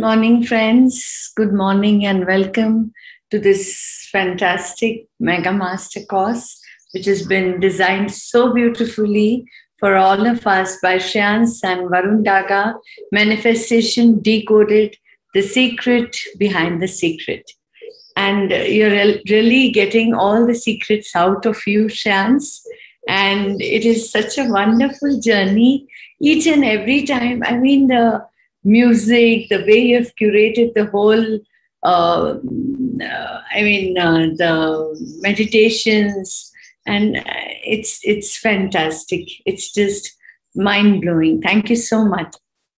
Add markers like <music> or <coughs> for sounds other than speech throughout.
morning, friends. Good morning, and welcome to this fantastic Mega Master course, which has been designed so beautifully for all of us by Shreans and Varun Daga. Manifestation Decoded The Secret Behind the Secret. And you're really getting all the secrets out of you, Shreans. And it is such a wonderful journey each and every time. I mean, the music, the way you've curated the whole, uh, uh, I mean, uh, the meditations, and uh, it's it's fantastic. It's just mind blowing. Thank you so much.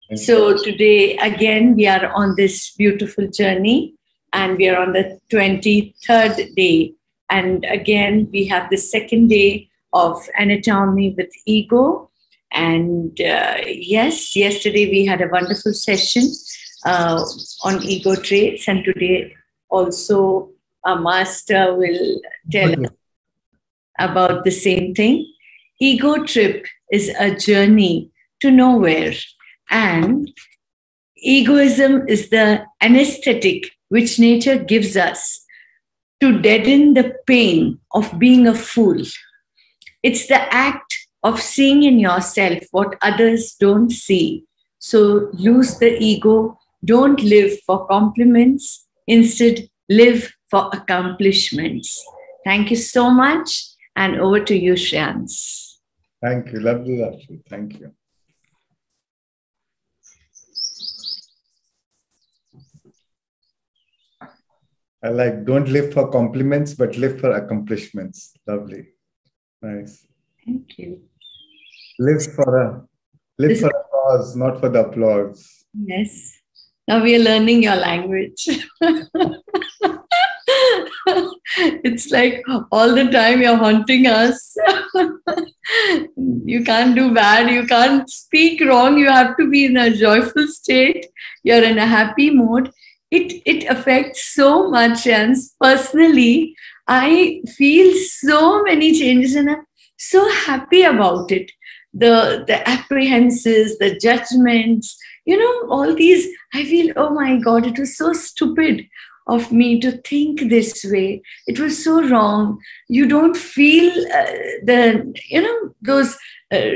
Thank so you. today again we are on this beautiful journey, and we are on the twenty third day, and again we have the second day of anatomy with ego and uh, yes, yesterday we had a wonderful session uh, on ego traits, and today also a master will tell us about the same thing. Ego trip is a journey to nowhere, and egoism is the anesthetic which nature gives us to deaden the pain of being a fool. It's the act of seeing in yourself what others don't see. So lose the ego, don't live for compliments, instead, live for accomplishments. Thank you so much, and over to you, Shreans. Thank you. Lovely, lovely. Thank you. I like don't live for compliments, but live for accomplishments. Lovely. Nice. Thank you live for a live for a cause, not for the applause. Yes. Now we are learning your language. <laughs> it's like all the time you're haunting us. <laughs> you can't do bad. You can't speak wrong. You have to be in a joyful state. You're in a happy mode. It it affects so much, and personally, I feel so many changes, and I'm so happy about it the the apprehensions the judgments you know all these i feel oh my god it was so stupid of me to think this way. It was so wrong. You don't feel uh, the you know those uh,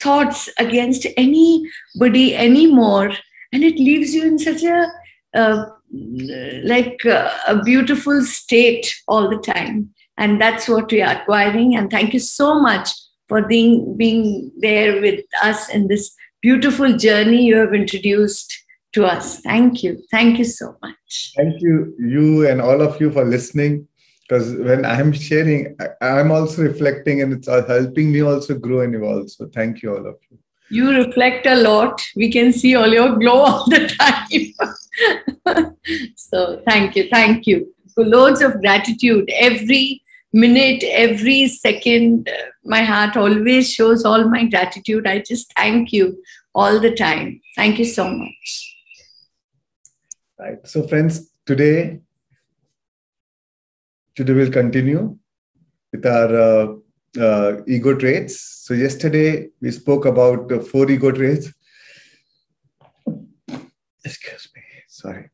thoughts against anybody anymore. And it leaves you in such a uh, like uh, a beautiful state all the time. And that's what we are acquiring. And thank you so much for being, being there with us in this beautiful journey you have introduced to us. Thank you. Thank you so much. Thank you, you and all of you for listening. Because when I'm sharing, I'm also reflecting and it's helping me also grow and evolve. So thank you, all of you. You reflect a lot. We can see all your glow all the time. <laughs> so thank you. Thank you. Loads of gratitude. Every minute, every second, my heart always shows all my gratitude. I just thank you all the time. Thank you so much. Right. So, friends, today, today we'll continue with our uh, uh, ego traits. So, yesterday we spoke about the four ego traits. Excuse me. Sorry.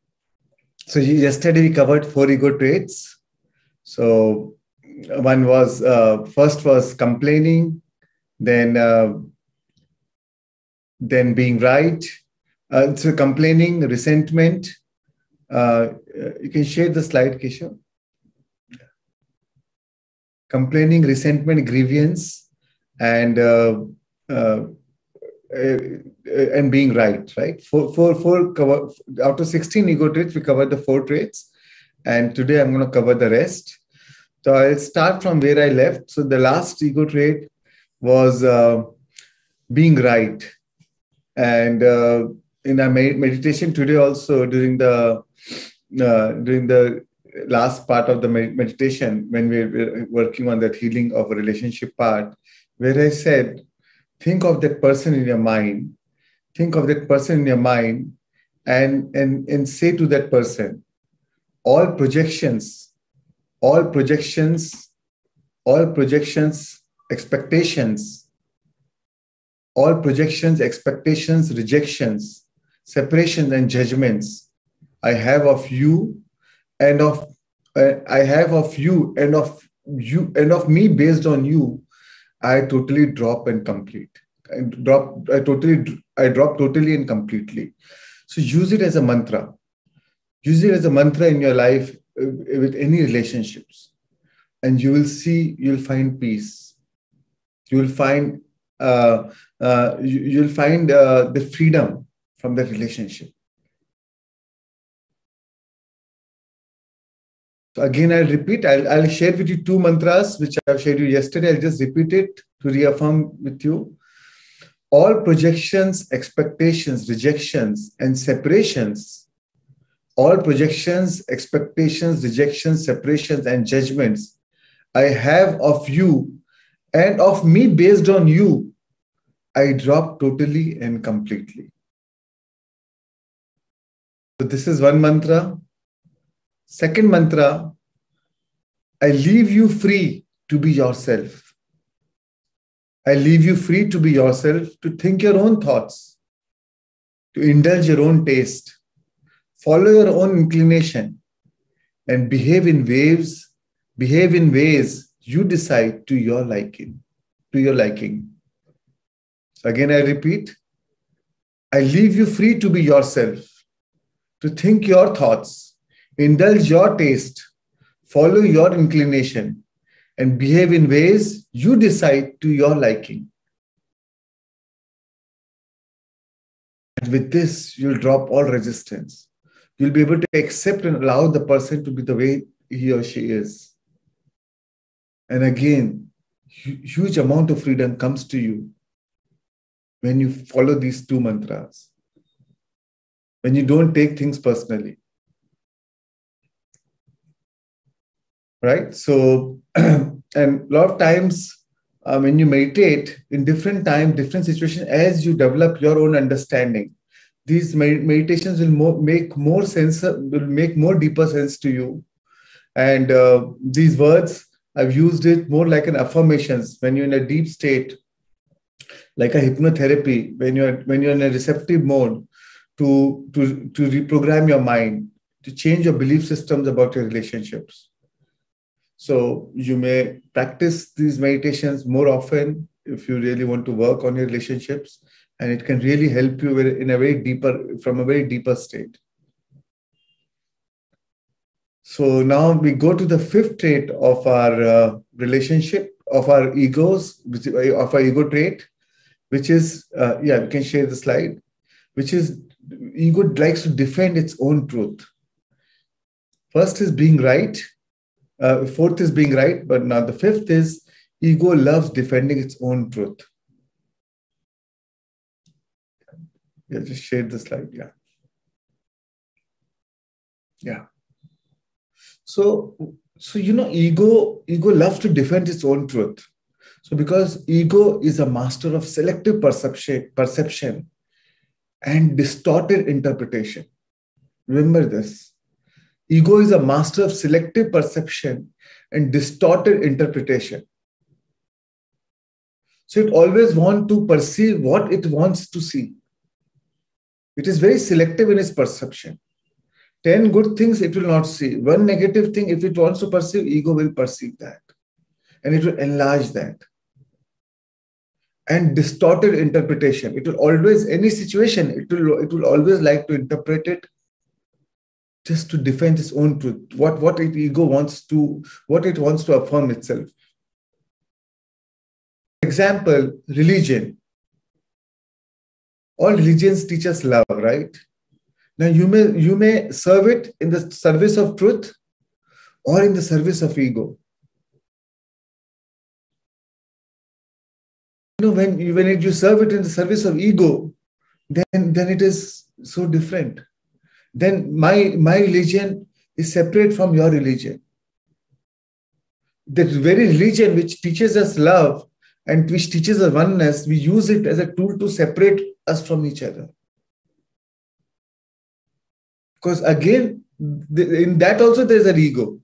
So, yesterday we covered four ego traits. So, one was uh, first was complaining, then uh, then being right. Uh, so complaining, resentment. Uh, you can share the slide, Keshav. Complaining, resentment, grievance, and uh, uh, and being right. Right. Four, four, four. Cover out of sixteen ego traits, we covered the four traits, and today I'm going to cover the rest. So I'll start from where I left. So the last ego trait was uh, being right. And uh, in our meditation today, also during the uh, during the last part of the meditation, when we were working on that healing of a relationship part, where I said, think of that person in your mind, think of that person in your mind, and and and say to that person, all projections all projections, all projections, expectations, all projections, expectations, rejections, separations, and judgments I have of you and of uh, I have of you and of you and of me based on you, I totally drop and complete. I drop, I totally, I drop totally and completely. So use it as a mantra. Use it as a mantra in your life with any relationships, and you will see, you'll find peace. You will find, uh, uh, you, will find uh, the freedom from that relationship. So again, I'll repeat, I'll, I'll share with you two mantras, which I've shared you yesterday. I'll just repeat it to reaffirm with you. All projections, expectations, rejections, and separations, all projections, expectations, rejections, separations, and judgments I have of you and of me based on you, I drop totally and completely. So, this is one mantra. Second mantra I leave you free to be yourself. I leave you free to be yourself, to think your own thoughts, to indulge your own taste, follow your own inclination, and behave in waves, behave in ways you decide to your liking, to your liking. So again, I repeat, I leave you free to be yourself, to think your thoughts, Indulge your taste, follow your inclination, and behave in ways you decide to your liking. And with this, you'll drop all resistance. You'll be able to accept and allow the person to be the way he or she is. And again, huge amount of freedom comes to you when you follow these two mantras. When you don't take things personally. right? So, <clears throat> and a lot of times uh, when you meditate in different time, different situation, as you develop your own understanding, these meditations will more, make more sense, will make more deeper sense to you. And uh, these words, I've used it more like an affirmations. When you're in a deep state, like a hypnotherapy, when you're when you're in a receptive mode to to to reprogram your mind, to change your belief systems about your relationships. So you may practice these meditations more often if you really want to work on your relationships, and it can really help you in a very deeper, from a very deeper state. So now we go to the fifth trait of our uh, relationship, of our egos, of our ego trait, which is, uh, yeah, we can share the slide, which is ego likes to defend its own truth. First is being right, uh, fourth is being right, but now the fifth is ego loves defending its own truth. Yeah, just share the slide. Yeah. Yeah. So, so you know, ego, ego loves to defend its own truth. So, because ego is a master of selective perception, perception and distorted interpretation. Remember this. Ego is a master of selective perception and distorted interpretation. So it always wants to perceive what it wants to see. It is very selective in its perception. 10 good things it will not see. One negative thing, if it wants to perceive, ego will perceive that. And it will enlarge that. And distorted interpretation. It will always, any situation, it will, it will always like to interpret it just to defend its own truth, what, what it ego wants to, what it wants to affirm itself. Example, religion. All religions teach us love, right? Now you may you may serve it in the service of truth or in the service of ego. You know, when you, when you serve it in the service of ego, then, then it is so different then my, my religion is separate from your religion. The very religion which teaches us love and which teaches us oneness, we use it as a tool to separate us from each other. Because again, in that also there's an ego.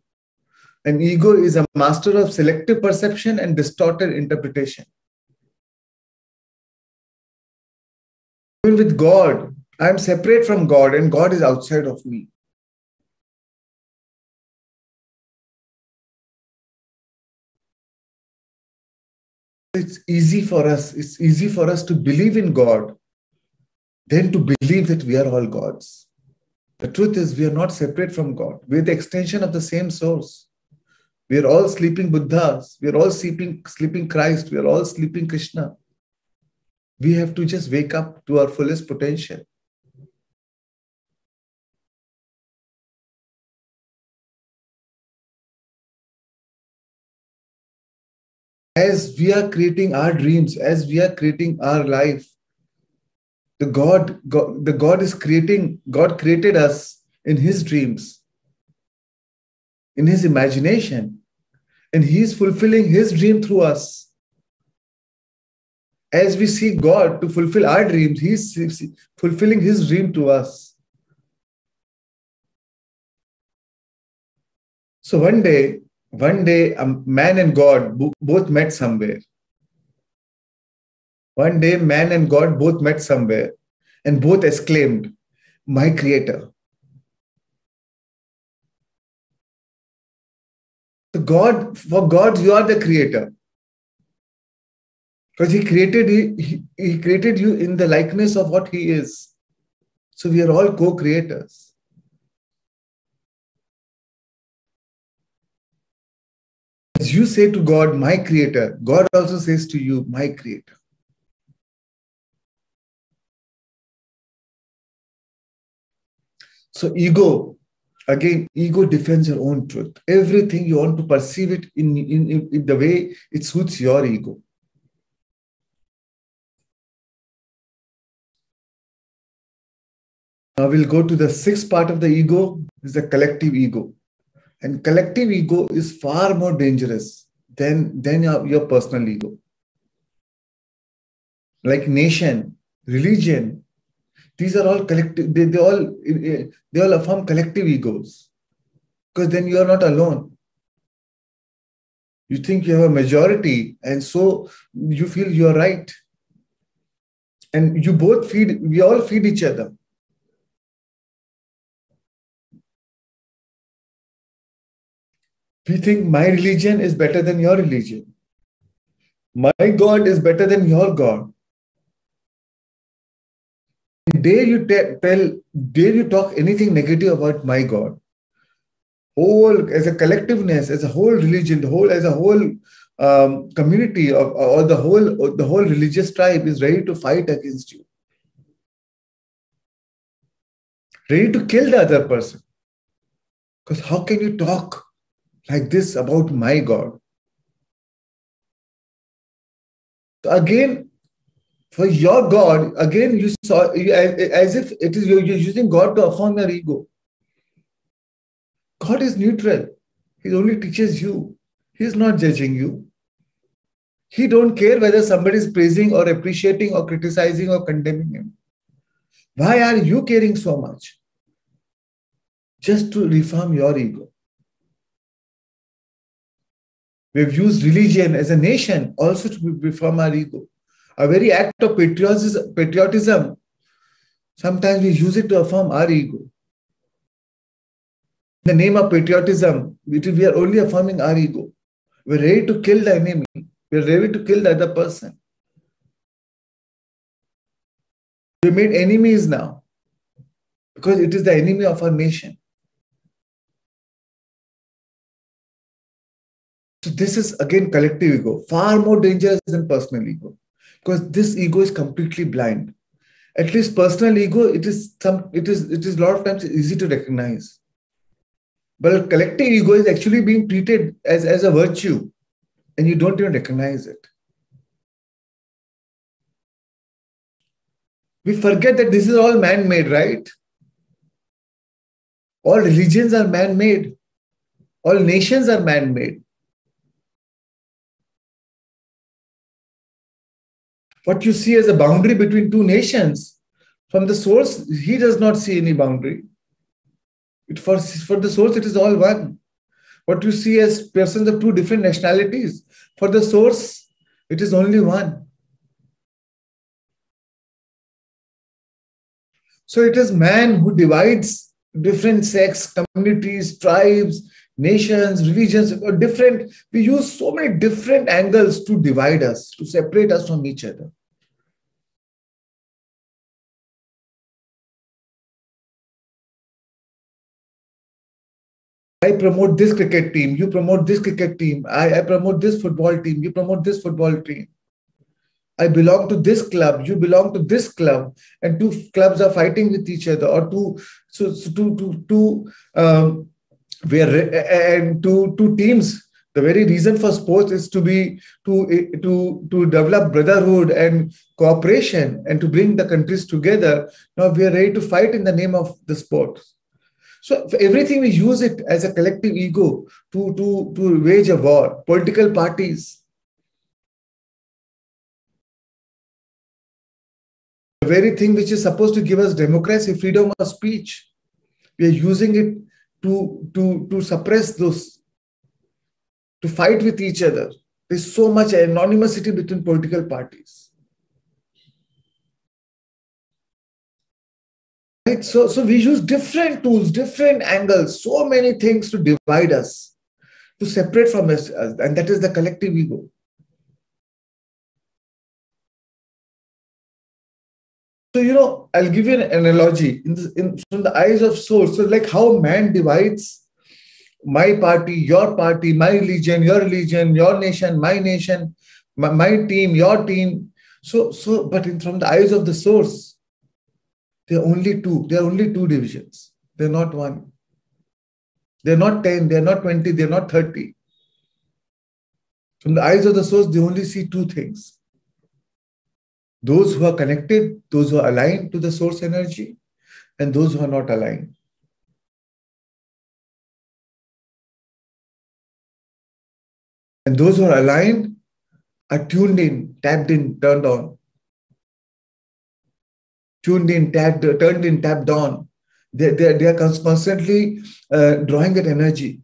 An ego is a master of selective perception and distorted interpretation. Even with God, I am separate from God and God is outside of me. It's easy for us, it's easy for us to believe in God than to believe that we are all gods. The truth is, we are not separate from God. We are the extension of the same source. We are all sleeping Buddhas. We are all sleeping, sleeping Christ. We are all sleeping Krishna. We have to just wake up to our fullest potential. As we are creating our dreams, as we are creating our life, the God, God, the God is creating, God created us in his dreams, in his imagination, and he is fulfilling his dream through us as we seek God to fulfill our dreams, He's fulfilling His dream to us. So one day, one day, a man and God both met somewhere. One day, man and God both met somewhere and both exclaimed, My Creator. So God, for God, you are the Creator. Because he created he, he created you in the likeness of what he is. So we are all co-creators. As you say to god my creator god also says to you my creator so ego again ego defends your own truth everything you want to perceive it in, in, in the way it suits your ego Now we'll go to the sixth part of the ego, is the collective ego. And collective ego is far more dangerous than, than your, your personal ego. Like nation, religion, these are all collective, they, they all eh, eh, they all affirm collective egos. Because then you are not alone. You think you have a majority, and so you feel you are right. And you both feed, we all feed each other. we think my religion is better than your religion. My God is better than your God. Dare you tell, dare you talk anything negative about my God? Whole as a collectiveness, as a whole religion, the whole as a whole um, community of, or the whole or the whole religious tribe is ready to fight against you, ready to kill the other person. Because how can you talk like this about my God. So Again, for your God, again, you saw you, as if it is you're using God to affirm your ego. God is neutral. He only teaches you. He's not judging you. He don't care whether somebody is praising or appreciating or criticizing or condemning him. Why are you caring so much? Just to reform your ego. We've used religion as a nation also to reform our ego. A very act of patriotism, sometimes we use it to affirm our ego. In the name of patriotism, we are only affirming our ego. We're ready to kill the enemy. We're ready to kill the other person. We made enemies now because it is the enemy of our nation. So this is again collective ego, far more dangerous than personal ego, because this ego is completely blind. At least personal ego, it is some, it is, it is a lot of times easy to recognize. But collective ego is actually being treated as, as a virtue, and you don't even recognize it. We forget that this is all man-made, right? All religions are man-made. All nations are man-made. What you see as a boundary between two nations, from the source, he does not see any boundary. It, for, for the source, it is all one. What you see as persons of two different nationalities, for the source, it is only one. So it is man who divides different sects, communities, tribes, nations, religions, different. We use so many different angles to divide us, to separate us from each other. I promote this cricket team, you promote this cricket team, I, I promote this football team, you promote this football team. I belong to this club, you belong to this club, and two clubs are fighting with each other, or two so, so two two two um, where eh, eh, and two two teams. The very reason for sports is to be to eh, to to develop brotherhood and cooperation and to bring the countries together. Now we are ready to fight in the name of the sport. So everything we use it as a collective ego to, to, to wage a war. Political parties. The very thing which is supposed to give us democracy, freedom of speech. We are using it to, to, to suppress those, to fight with each other. There's so much anonymity between political parties. Right? So, so we use different tools, different angles, so many things to divide us, to separate from us, and that is the collective ego. So, you know, I'll give you an analogy in, in from the eyes of source. So, like how man divides my party, your party, my religion, your religion, your nation, my nation, my, my team, your team. So, so, but in, from the eyes of the source, they're only two. They're only two divisions. They're not one. They're not 10, they're not 20, they're not 30. From the eyes of the source, they only see two things. Those who are connected, those who are aligned to the source energy, and those who are not aligned. And those who are aligned are tuned in, tapped in, turned on tuned in, tapped, turned in, tapped on. They, they, they are constantly uh, drawing that energy.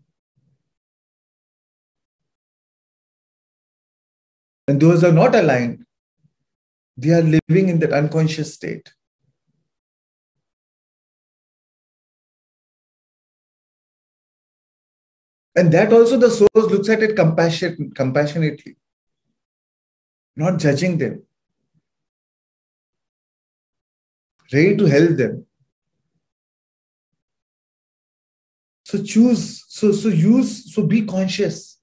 And those are not aligned, they are living in that unconscious state. And that also the soul looks at it compassion, compassionately, not judging them. ready to help them. So choose, so, so use, so be conscious.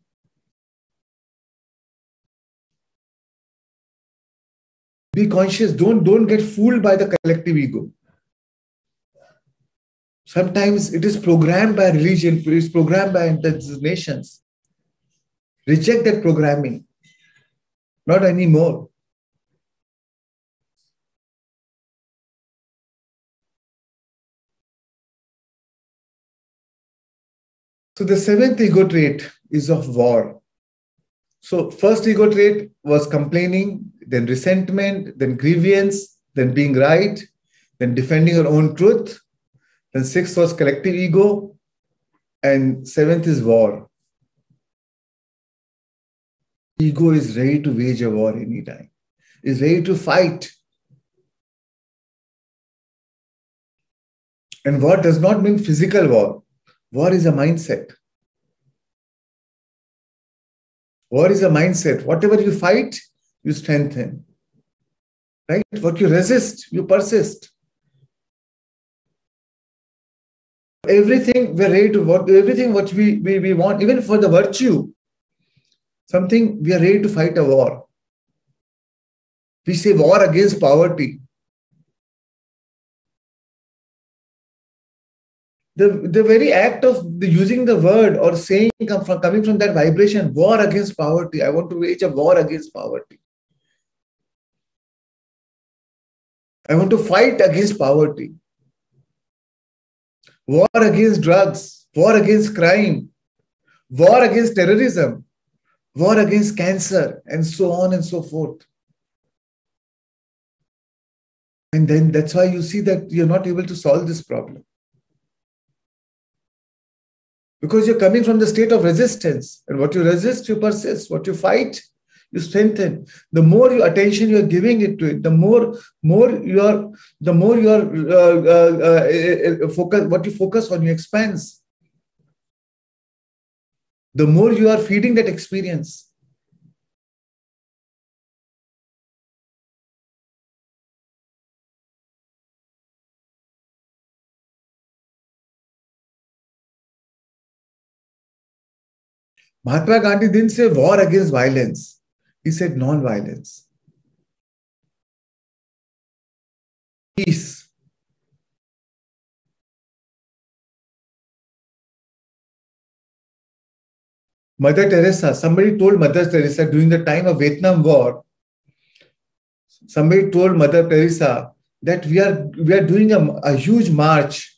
Be conscious. Don't, don't get fooled by the collective ego. Sometimes it is programmed by religion, it is programmed by nations. Reject that programming. Not anymore. So the seventh ego trait is of war. So first ego trait was complaining, then resentment, then grievance, then being right, then defending your own truth. Then sixth was collective ego, and seventh is war. Ego is ready to wage a war anytime, is ready to fight. And war does not mean physical war. War is a mindset. War is a mindset. Whatever you fight, you strengthen. Right? What you resist, you persist. Everything we're ready to what everything what we, we, we want, even for the virtue, something we are ready to fight a war. We say war against poverty. the, the very act of the, using the word or saying come from, coming from that vibration, war against poverty. I want to wage a war against poverty. I want to fight against poverty. War against drugs, war against crime, war against terrorism, war against cancer, and so on and so forth. And then that's why you see that you're not able to solve this problem because you're coming from the state of resistance. And what you resist, you persist. What you fight, you strengthen. The more your attention you're giving it to it, the more, more you're, the more you're uh, uh, uh, uh, focus. What you focus on, you expands. the more you are feeding that experience. Mahatma Gandhi didn't say war against violence. He said non-violence. Peace. Mother Teresa, somebody told Mother Teresa during the time of Vietnam War, somebody told Mother Teresa that we are we are doing a, a huge march,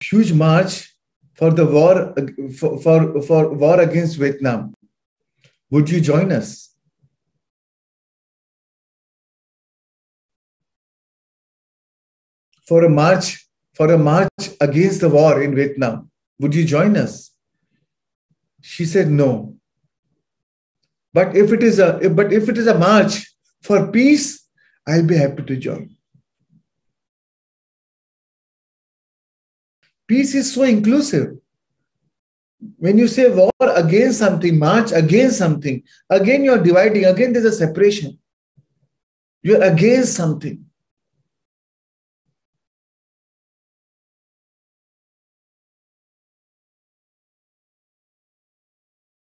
huge march for the war for, for, for war against Vietnam. Would you join us? For a march, for a march against the war in Vietnam. Would you join us? She said no. But if it is a but if it is a march for peace, I'll be happy to join. Peace is so inclusive. When you say war against something, march against something, again you're dividing, again there's a separation. You're against something.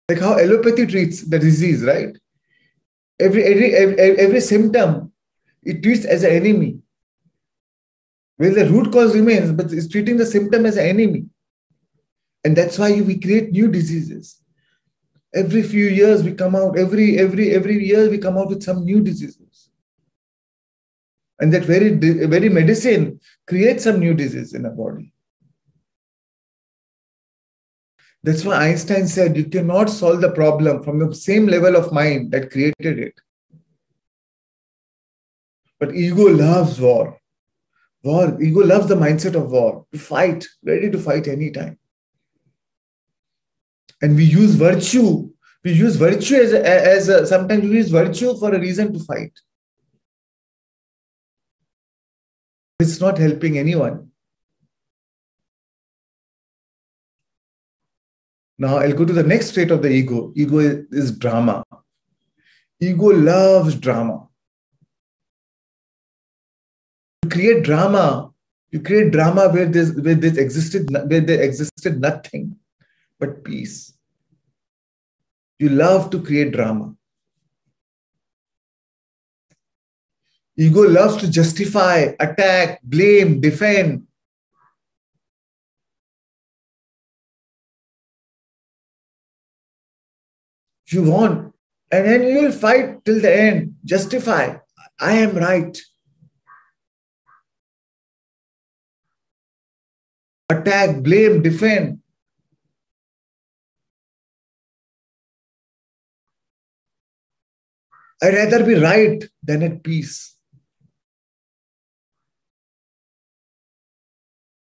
like how allopathy treats the disease, right? Every, every, every, every symptom it treats as an enemy. Well, the root cause remains, but it's treating the symptom as an enemy. And that's why we create new diseases. Every few years we come out, every every every year we come out with some new diseases. And that very very medicine creates some new disease in our body. That's why Einstein said you cannot solve the problem from the same level of mind that created it. But ego loves war. War, ego loves the mindset of war, to fight, ready to fight anytime. And we use virtue. We use virtue as, a, as a, sometimes we use virtue for a reason to fight. It's not helping anyone. Now I'll go to the next trait of the ego. Ego is, is drama. Ego loves drama. You create drama. You create drama where there's where there existed where there existed nothing but peace. You love to create drama. Ego loves to justify, attack, blame, defend, you want. And then you will fight till the end, justify. I am right. Attack, blame, defend. I'd rather be right than at peace.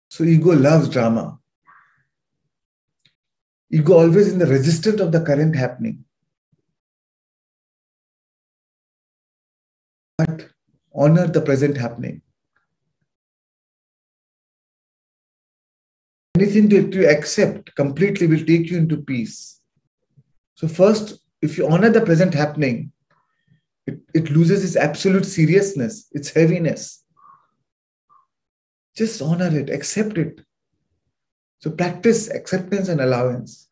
So ego loves drama. Ego always in the resistance of the current happening. but honor the present happening. Anything that you accept completely will take you into peace. So, first, if you honor the present happening, it, it loses its absolute seriousness, its heaviness. Just honor it, accept it. So, practice acceptance and allowance.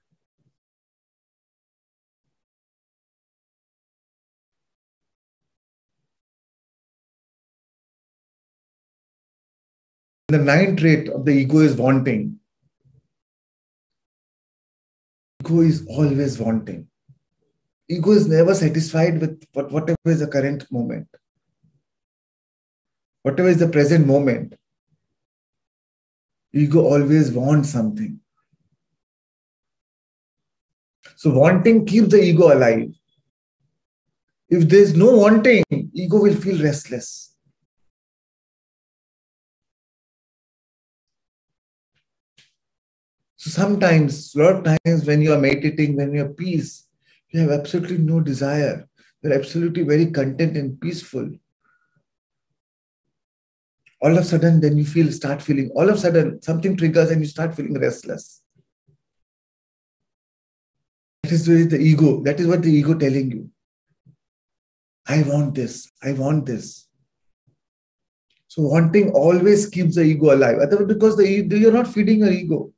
the ninth trait of the ego is wanting. Ego is always wanting. Ego is never satisfied with whatever is the current moment, whatever is the present moment. Ego always wants something. So, wanting keeps the ego alive. If there's no wanting, ego will feel restless. So sometimes, a lot of times when you are meditating, when you're peace, you have absolutely no desire. You're absolutely very content and peaceful. All of a sudden, then you feel, start feeling, all of a sudden, something triggers and you start feeling restless. is the ego. That is what the ego telling you. I want this. I want this. So wanting always keeps the ego alive. Otherwise, because the you're not feeding your ego.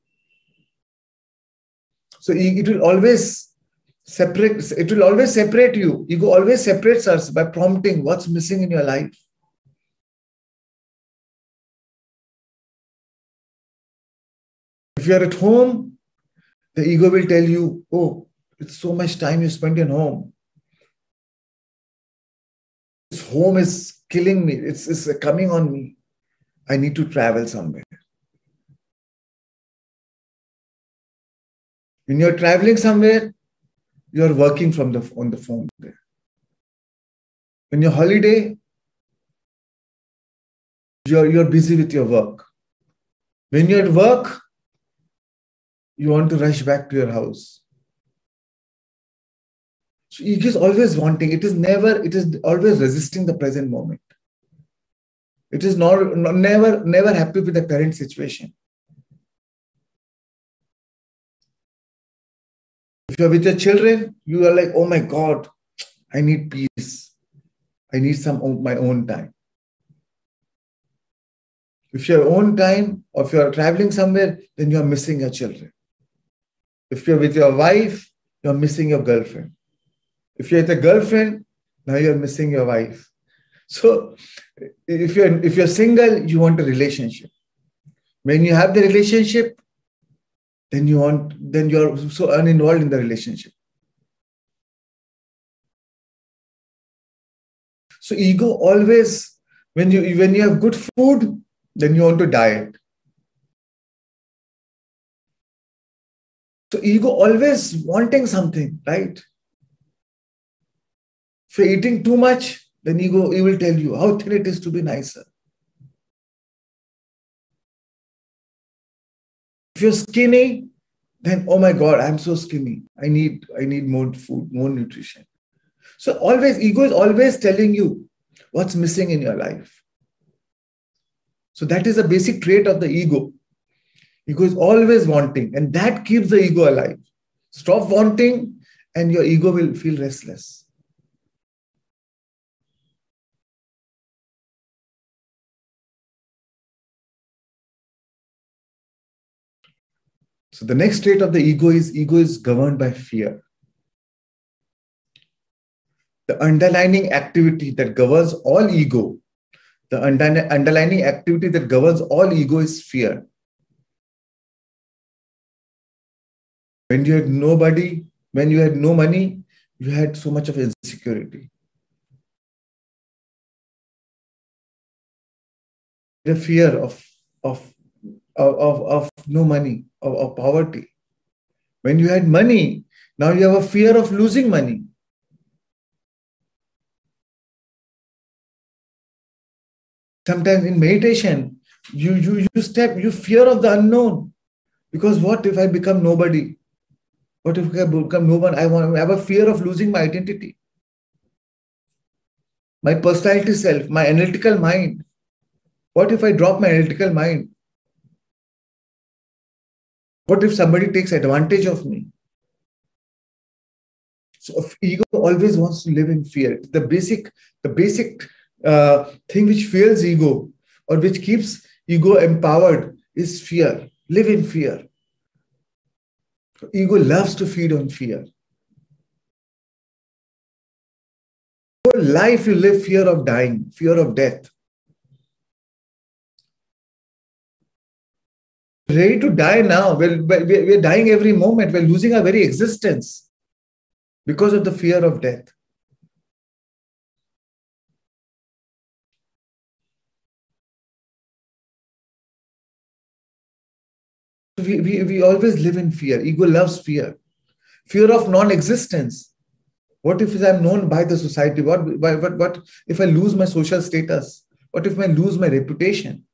So it will always separate. It will always separate you. Ego always separates us by prompting what's missing in your life. If you are at home, the ego will tell you, "Oh, it's so much time you spend in home. This home is killing me. It's, it's coming on me. I need to travel somewhere. When you're traveling somewhere, you're working from the on the phone there. When you're holiday, you're, you're busy with your work. When you're at work, you want to rush back to your house. So it is always wanting. It is never, it is always resisting the present moment. It is not, never, never happy with the current situation. If you're with your children, you are like, oh my God, I need peace. I need some of my own time. If your own time, or if you're traveling somewhere, then you're missing your children. If you're with your wife, you're missing your girlfriend. If you're with a girlfriend, now you're missing your wife. So if you're if you're single, you want a relationship. When you have the relationship, then you want then you're so uninvolved in the relationship. So ego always when you when you have good food, then you want to diet. So ego always wanting something, right? If you're eating too much, then ego it will tell you how thin it is to be nicer. If you're skinny, then oh my god, I'm so skinny. I need I need more food, more nutrition. So always ego is always telling you what's missing in your life. So that is a basic trait of the ego. Ego is always wanting, and that keeps the ego alive. Stop wanting, and your ego will feel restless. So the next state of the ego is ego is governed by fear. The underlying activity that governs all ego, the underlying activity that governs all ego is fear. When you had nobody, when you had no money, you had so much of insecurity. The fear of, of of, of, of no money, of, of poverty. When you had money, now you have a fear of losing money. Sometimes in meditation, you, you, you step, you fear of the unknown. Because what if I become nobody? What if I become no one? I, want, I have a fear of losing my identity, my personality self, my analytical mind. What if I drop my analytical mind? What if somebody takes advantage of me? So ego always wants to live in fear. The basic, the basic uh, thing which fuels ego or which keeps ego empowered is fear. Live in fear. Ego loves to feed on fear. Whole life you live fear of dying, fear of death. Ready to die now. We're, we're dying every moment. We're losing our very existence because of the fear of death. We, we, we always live in fear. Ego loves fear. Fear of non existence. What if I'm known by the society? What, what, what if I lose my social status? What if I lose my reputation?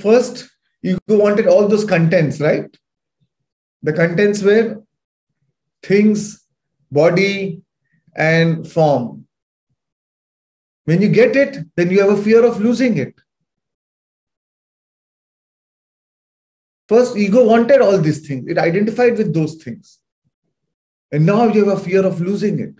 First you wanted all those contents, right? The contents were things, body, and form. When you get it, then you have a fear of losing it. First, ego wanted all these things, it identified with those things. And now you have a fear of losing it.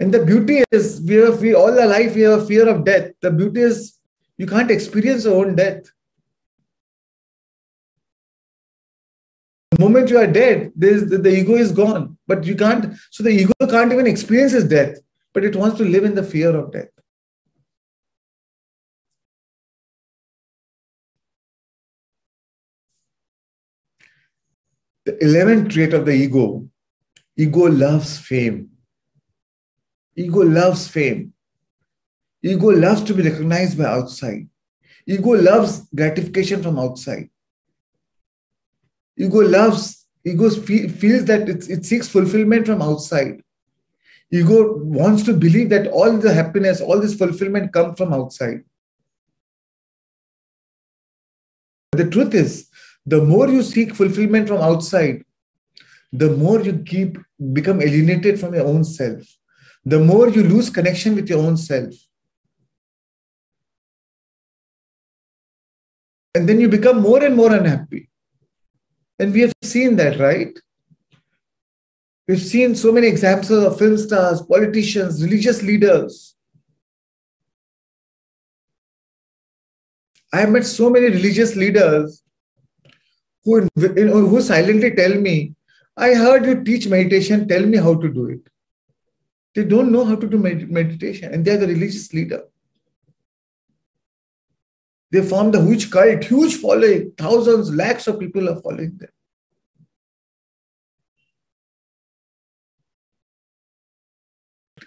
And the beauty is, we have we all our life we have a fear of death. The beauty is you can't experience your own death. The moment you are dead, the, the ego is gone. But you can't, so the ego can't even experience its death, but it wants to live in the fear of death. The 11th trait of the ego ego loves fame. Ego loves fame. Ego loves to be recognized by outside. Ego loves gratification from outside. Ego loves, ego feels that it it seeks fulfillment from outside. Ego wants to believe that all the happiness, all this fulfillment come from outside. The truth is, the more you seek fulfillment from outside, the more you keep become alienated from your own self the more you lose connection with your own self. And then you become more and more unhappy. And we have seen that, right? We've seen so many examples of film stars, politicians, religious leaders. I have met so many religious leaders who, who silently tell me, I heard you teach meditation, tell me how to do it. They don't know how to do med- meditation, and they're the religious leader. They formed a huge cult, huge following, thousands, lakhs of people are following them.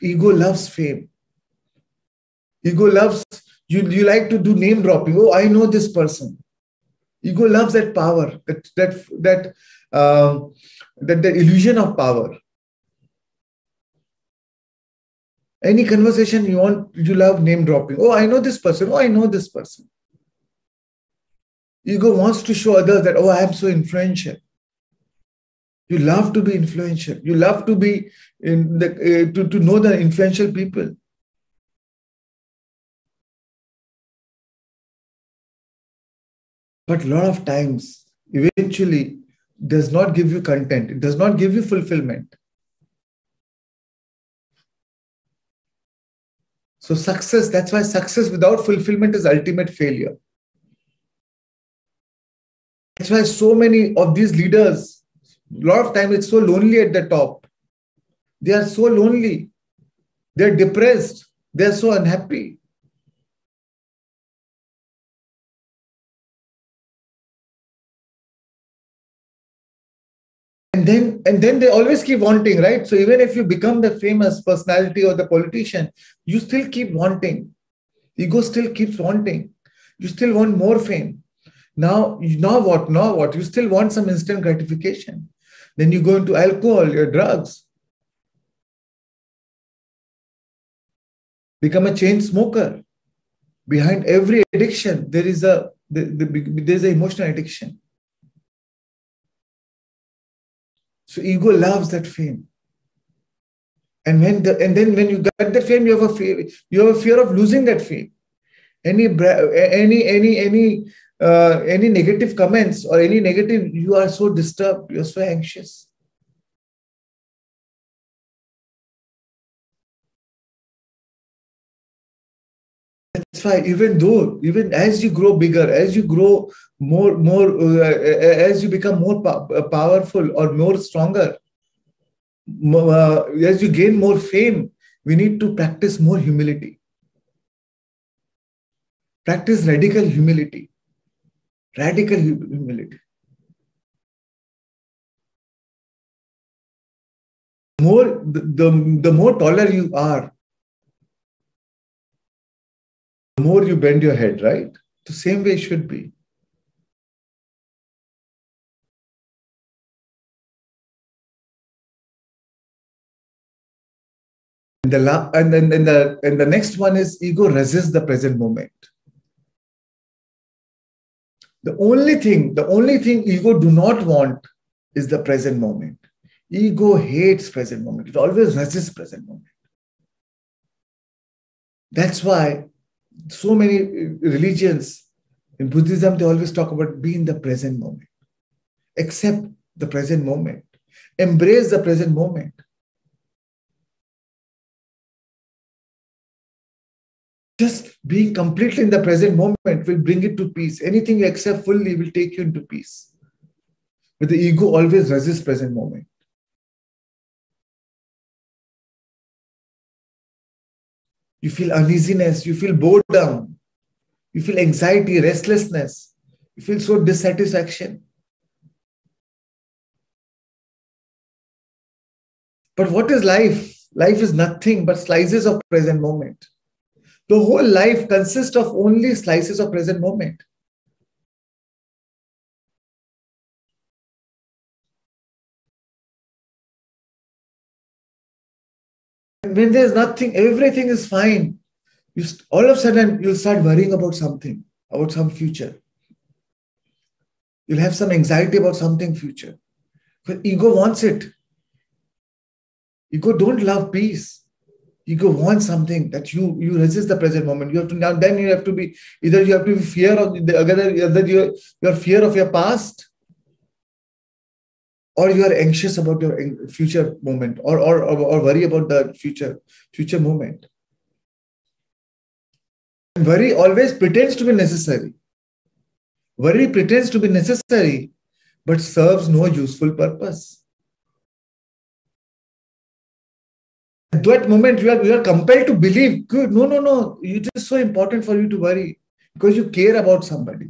Ego loves fame. Ego loves, you, you like to do name dropping. Oh, I know this person. Ego loves that power, that that that uh, that the illusion of power. Any conversation you want, you love name dropping. Oh, I know this person. Oh, I know this person. Ego wants to show others that, oh, I am so influential. You love to be influential. You love to be in the uh, to, to know the influential people. But a lot of times, eventually, does not give you content. It does not give you fulfillment. So, success, that's why success without fulfillment is ultimate failure. That's why so many of these leaders, a lot of time it's so lonely at the top. They are so lonely. They're depressed. They're so unhappy. And then and then they always keep wanting right? So even if you become the famous personality or the politician you still keep wanting. Ego still keeps wanting. You still want more fame. Now you now what? Now what? You still want some instant gratification. Then you go into alcohol your drugs. Become a chain smoker. Behind every addiction there is a there is an emotional addiction So ego loves that fame. And when the, and then when you get that fame, you have a fear, you have a fear of losing that fame. Any any any any uh, any negative comments or any negative, you are so disturbed, you're so anxious. That's why even though, even as you grow bigger, as you grow more, more, uh, as you become more po- powerful or more stronger, uh, as you gain more fame, we need to practice more humility. Practice radical humility. Radical humility. More the, the, the more taller you are, the more you bend your head, right? The same way it should be. And the la- and then and the and the next one is ego resists the present moment. The only thing, the only thing ego do not want is the present moment. Ego hates present moment. It always resists present moment. That's why so many uh, religions in Buddhism, they always talk about being in the present moment. Accept the present moment. Embrace the present moment. Just being completely in the present moment will bring it to peace. Anything you accept fully will take you into peace. But the ego always resists present moment. You feel uneasiness, you feel boredom, you feel anxiety, restlessness, you feel so dissatisfaction. But what is life? Life is nothing but slices of present moment. The whole life consists of only slices of present moment. When there's nothing, everything is fine. You all of a sudden you'll start worrying about something, about some future. You'll have some anxiety about something future. But ego wants it. Ego don't love peace. Ego wants something that you you resist the present moment. You have to now then you have to be either you have to be fear of the other either you your fear of your past or you are anxious about your future moment or, or, or worry about the future future moment worry always pretends to be necessary worry pretends to be necessary but serves no useful purpose At that moment, you are, you are compelled to believe, good, no, no, no, it is so important for you to worry because you care about somebody.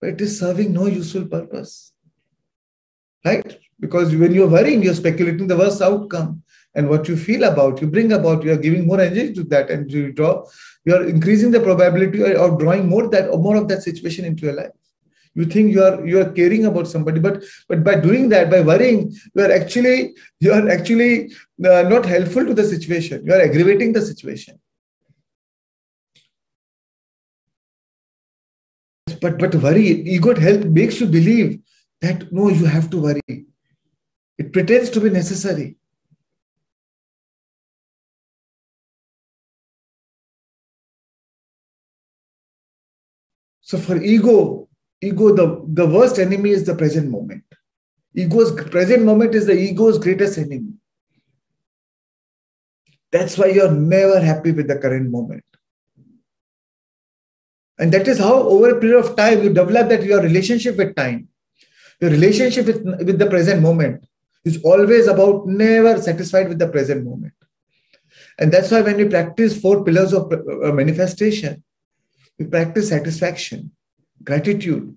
But it is serving no useful purpose. Right? Because when you're worrying, you're speculating the worst outcome. And what you feel about, you bring about, you are giving more energy to that, and you draw, you are increasing the probability of drawing more that or more of that situation into your life you think you are you are caring about somebody but but by doing that by worrying you are actually you are actually uh, not helpful to the situation you are aggravating the situation but but worry ego help makes you believe that no you have to worry it pretends to be necessary so for ego ego, the, the worst enemy is the present moment. Ego's present moment is the ego's greatest enemy. That's why you're never happy with the current moment. And that is how, over a period of time, you develop that your relationship with time, your relationship with, with the present moment is always about never satisfied with the present moment. And that's why when we practice four pillars of uh, manifestation, we practice satisfaction gratitude,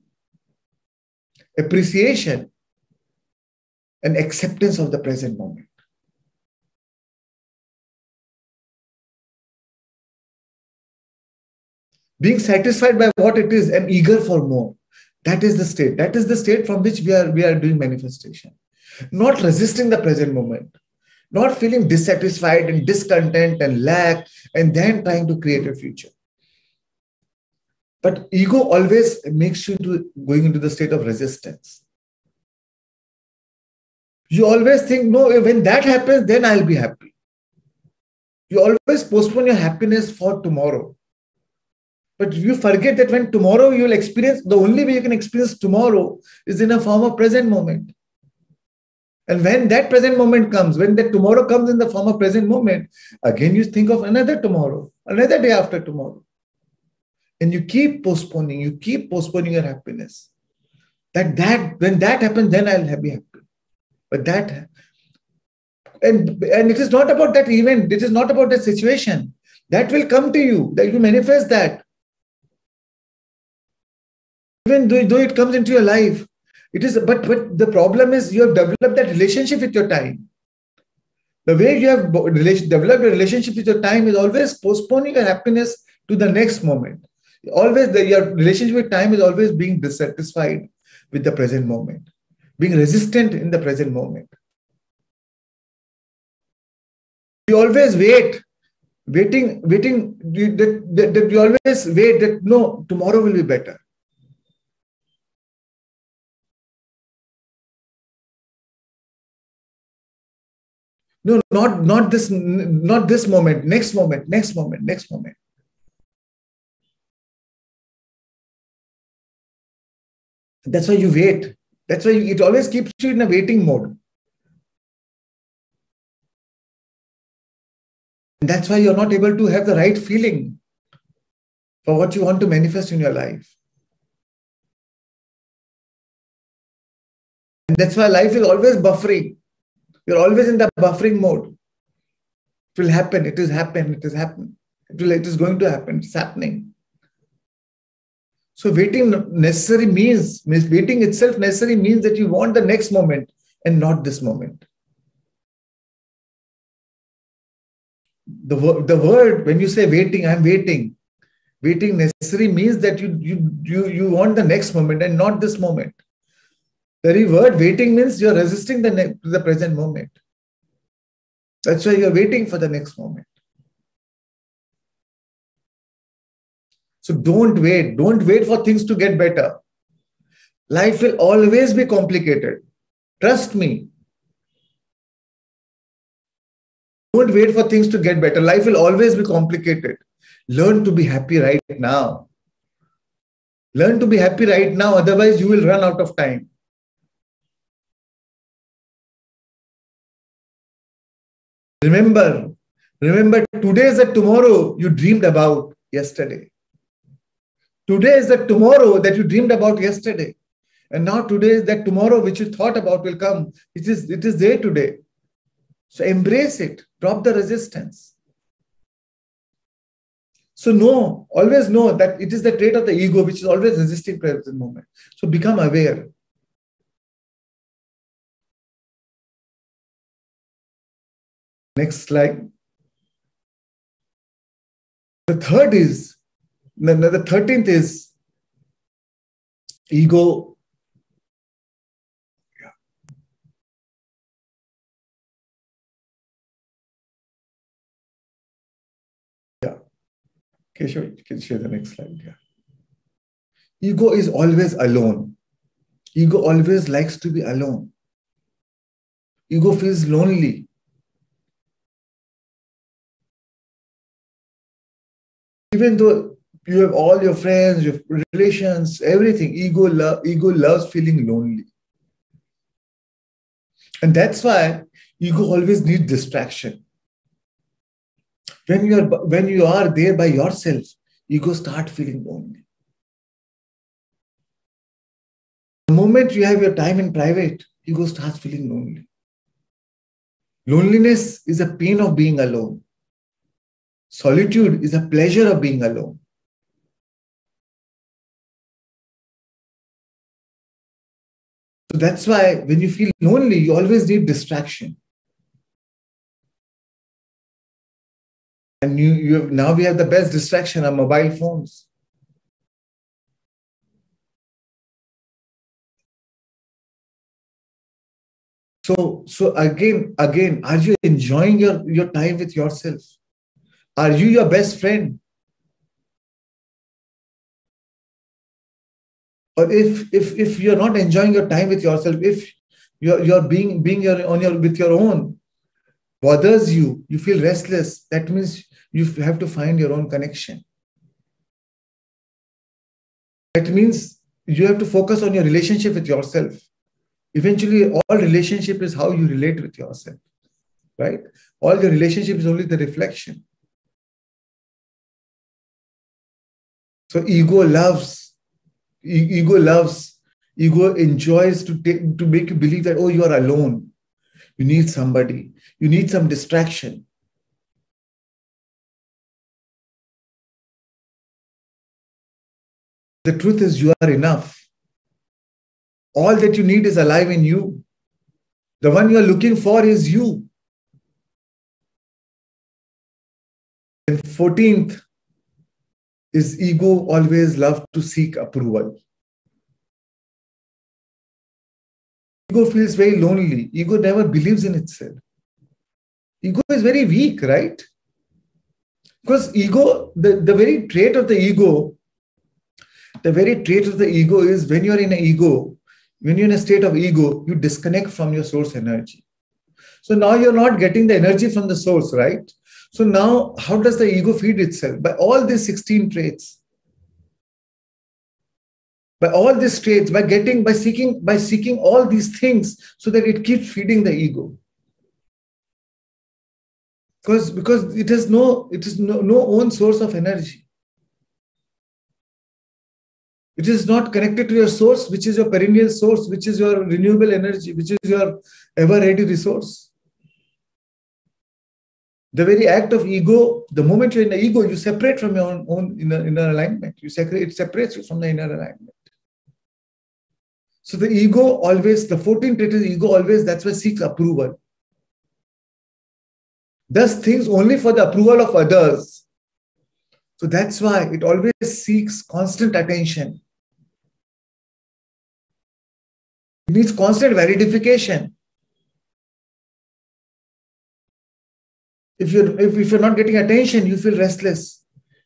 appreciation, and acceptance of the present moment. Being satisfied by what it is and eager for more. That is the state. That is the state from which we are, we are doing manifestation. Not resisting the present moment, not feeling dissatisfied and discontent and lack, and then trying to create a future. But ego always makes you into going into the state of resistance. You always think, no, when that happens, then I'll be happy. You always postpone your happiness for tomorrow. But you forget that when tomorrow you'll experience, the only way you can experience tomorrow is in a form of present moment. And when that present moment comes, when that tomorrow comes in the form of present moment, again you think of another tomorrow, another day after tomorrow and you keep postponing, you keep postponing your happiness. That that when that happens, then I'll be happy. But that and and it is not about that event, it is not about that situation. That will come to you, that you manifest that. Even though, though it comes into your life, it is but but the problem is you have developed that relationship with your time. The way you have developed a relationship with your time is always postponing your happiness to the next moment. Always the, your relationship with time is always being dissatisfied with the present moment being resistant in the present moment. You always wait waiting waiting that, that, that you always wait that no tomorrow will be better No, not, not this, not this moment, next moment, next moment, next moment. That's why you wait. That's why it always keeps you in a waiting mode. And that's why you're not able to have the right feeling for what you want to manifest in your life. And that's why life is always buffering. You're always in the buffering mode. It will happen, it is happen, it is happen. It, will, it is going to happen, it's happening. So waiting necessary means, means waiting itself necessary means that you want the next moment and not this moment. The, the word, when you say waiting, I'm waiting. Waiting necessary means that you, you, you, you want the next moment and not this moment. The word waiting means you're resisting the, ne- the present moment. That's why you're waiting for the next moment. So don't wait. Don't wait for things to get better. Life will always be complicated. Trust me. Don't wait for things to get better. Life will always be complicated. Learn to be happy right now. Learn to be happy right now, otherwise, you will run out of time. Remember, remember, today is the tomorrow you dreamed about yesterday. Today is the tomorrow that you dreamed about yesterday. And now today is that tomorrow which you thought about will come. It is, it is there today. So embrace it. Drop the resistance. So know, always know that it is the trait of the ego which is always resisting present moment. So become aware. Next slide. The third is, the, the 13th is ego. Yeah. Yeah. Okay. You can share the next slide. Yeah. Ego is always alone. Ego always likes to be alone. Ego feels lonely. Even though you have all your friends, your relations, everything, ego, lo- ego loves feeling lonely. And that's why ego always needs distraction. When you are when you are there by yourself, ego start feeling lonely. The moment you have your time in private, ego starts feeling lonely. Loneliness is a pain of being alone. Solitude is a pleasure of being alone. So that's why when you feel lonely, you always need distraction. And you, you have, now we have the best distraction, our mobile phones. So, so again, again, are you enjoying your, your time with yourself? Are you your best friend? Or if if if you're not enjoying your time with yourself, if you're you're being being your on your with your own bothers you, you feel restless, that means you have to find your own connection. That means you have to focus on your relationship with yourself. Eventually, all relationship is how you relate with yourself, right? All the relationship is only the reflection. So ego loves, ego loves, ego enjoys to take to make you believe that oh you are alone. You need somebody. You need some distraction. The truth is you are enough. All that you need is alive in you. The one you are looking for is you. And 14th, is ego always love to seek approval. Ego feels very lonely. Ego never believes in itself. Ego is very weak, right? Because ego, the, the very trait of the ego, the very trait of the ego is when you're in an ego, when you're in a state of ego, you disconnect from your source energy. So now you're not getting the energy from the source, right? So now, how does the ego feed itself? By all these 16 traits. By all these traits, by getting, by seeking, by seeking all these things so that it keeps feeding the ego. Because, because it has no, it is no, no own source of energy. It is not connected to your source, which is your perennial source, which is your renewable energy, which is your ever ready resource. The very act of ego, the moment you're in the ego, you separate from your own, own inner, inner alignment. You separate, it separates you from the inner alignment. So the ego always, the 14 trait ego always, that's why seeks approval. Does things only for the approval of others. So that's why it always seeks constant attention. It needs constant verification. If you're if, if you're not getting attention you feel restless.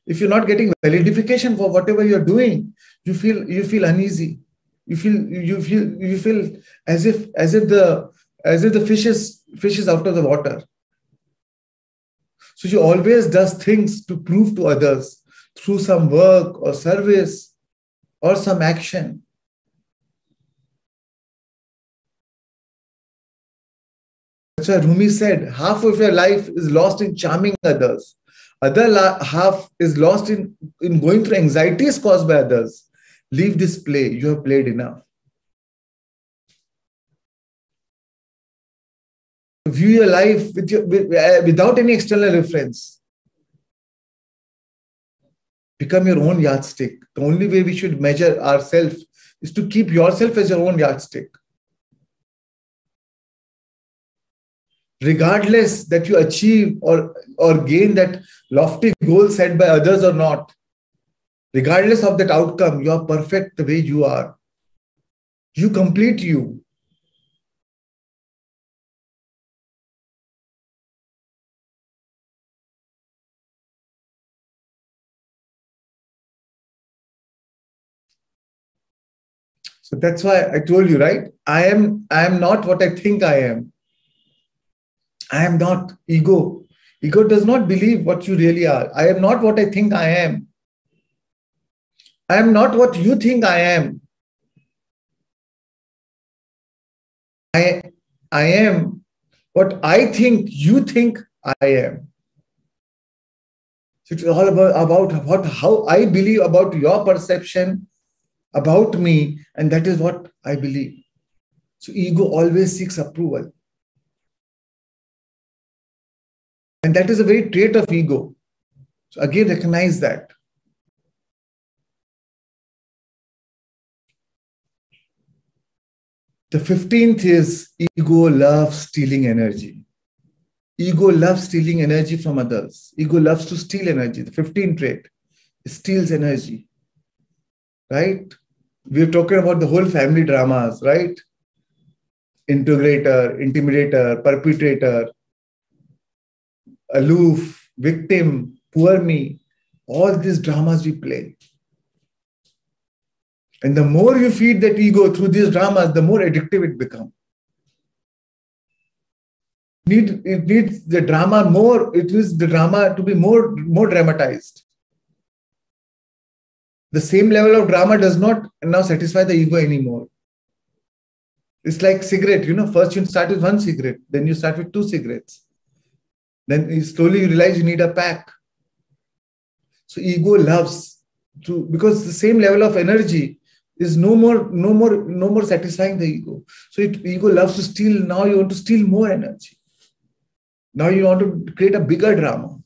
If you're not getting validification for whatever you're doing you feel you feel uneasy. You feel you feel you feel as if as if the as if the fish is fish is out of the water. So she always does things to prove to others through some work or service or some action Why Rumi said, half of your life is lost in charming others. Other la- half is lost in, in going through anxieties caused by others. Leave this play. You have played enough. View your life with your, with, uh, without any external reference. Become your own yardstick. The only way we should measure ourselves is to keep yourself as your own yardstick. Regardless that you achieve or, or gain that lofty goal set by others or not, regardless of that outcome, you are perfect the way you are. You complete you. So that's why I told you, right? I am I am not what I think I am. I am not ego. Ego does not believe what you really are. I am not what I think I am. I am not what you think I am. I, I am what I think you think I am. So it's all about, about what, how I believe about your perception about me, and that is what I believe. So ego always seeks approval. And that is a very trait of ego. So again, recognize that. The 15th is ego loves stealing energy. Ego loves stealing energy from others. Ego loves to steal energy. The 15th trait steals energy. Right? We're talking about the whole family dramas, right? Interrogator, intimidator, perpetrator, aloof, victim, poor me, all these dramas we play. And the more you feed that ego through these dramas, the more addictive it becomes. Need, it needs the drama more, it needs the drama to be more, more dramatized. The same level of drama does not now satisfy the ego anymore. It's like cigarette, you know, first you start with one cigarette, then you start with two cigarettes then you slowly you realize you need a pack. So ego loves to because the same level of energy is no more, no more, no more satisfying the ego. So it, ego loves to steal. Now you want to steal more energy. Now you want to create a bigger drama.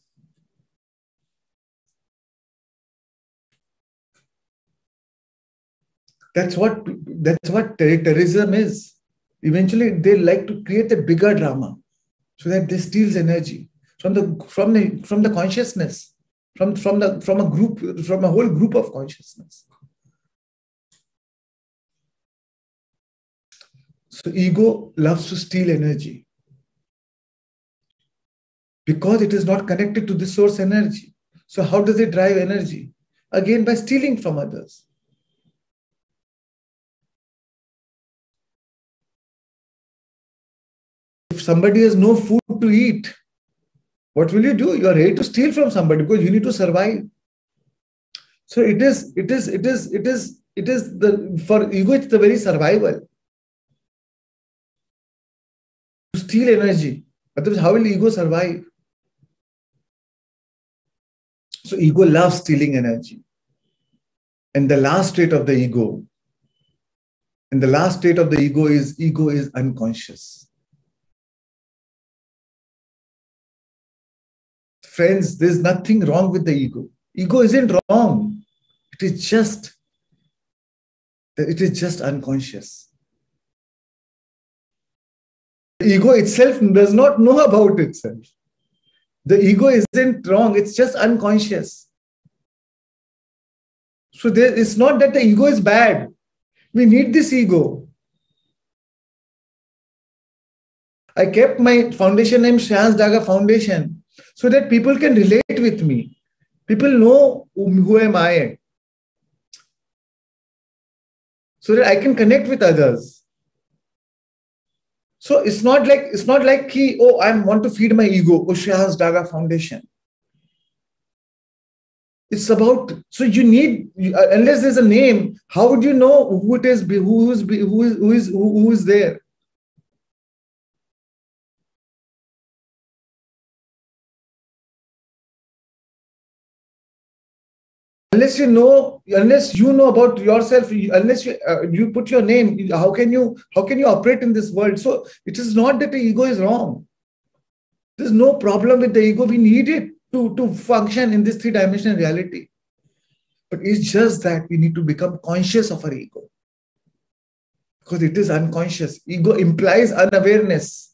That's what that's what terrorism is. Eventually, they like to create a bigger drama so that they steals energy from the from the from the consciousness from from the from a group from a whole group of consciousness. So ego loves to steal energy. Because it is not connected to the source energy. So how does it drive energy? Again by stealing from others. If if somebody has no food to eat, what will you do? You are ready to steal from somebody because you need to survive. So it is, it is, it is, it is, it is the for ego, it's the very survival. To steal energy. Otherwise, how will ego survive? So ego loves stealing energy. And the last state of the ego, and the last state of the ego is ego is unconscious. Friends, there's nothing wrong with the ego. Ego isn't wrong. It is just it is just unconscious. The ego itself does not know about itself. The ego isn't wrong, it's just unconscious. So there, it's not that the ego is bad. We need this ego. I kept my foundation name Shreans Daga Foundation so that people can relate with me. People know who am I. So that I can connect with others. So it's not like it's not like he, oh, I want to feed my ego, oh Shreans Daga Foundation. It's about so you need uh, unless there's a name, how would you know who it is, who is who is who is who is there? Unless you know unless you know about yourself unless you uh, you put your name how can you how can you operate in this world? So it is not that the ego is wrong. There's no problem with the ego. We need it to to function in this three dimensional reality. But it's just that we need to become conscious of our ego. Because it is unconscious. Ego implies unawareness.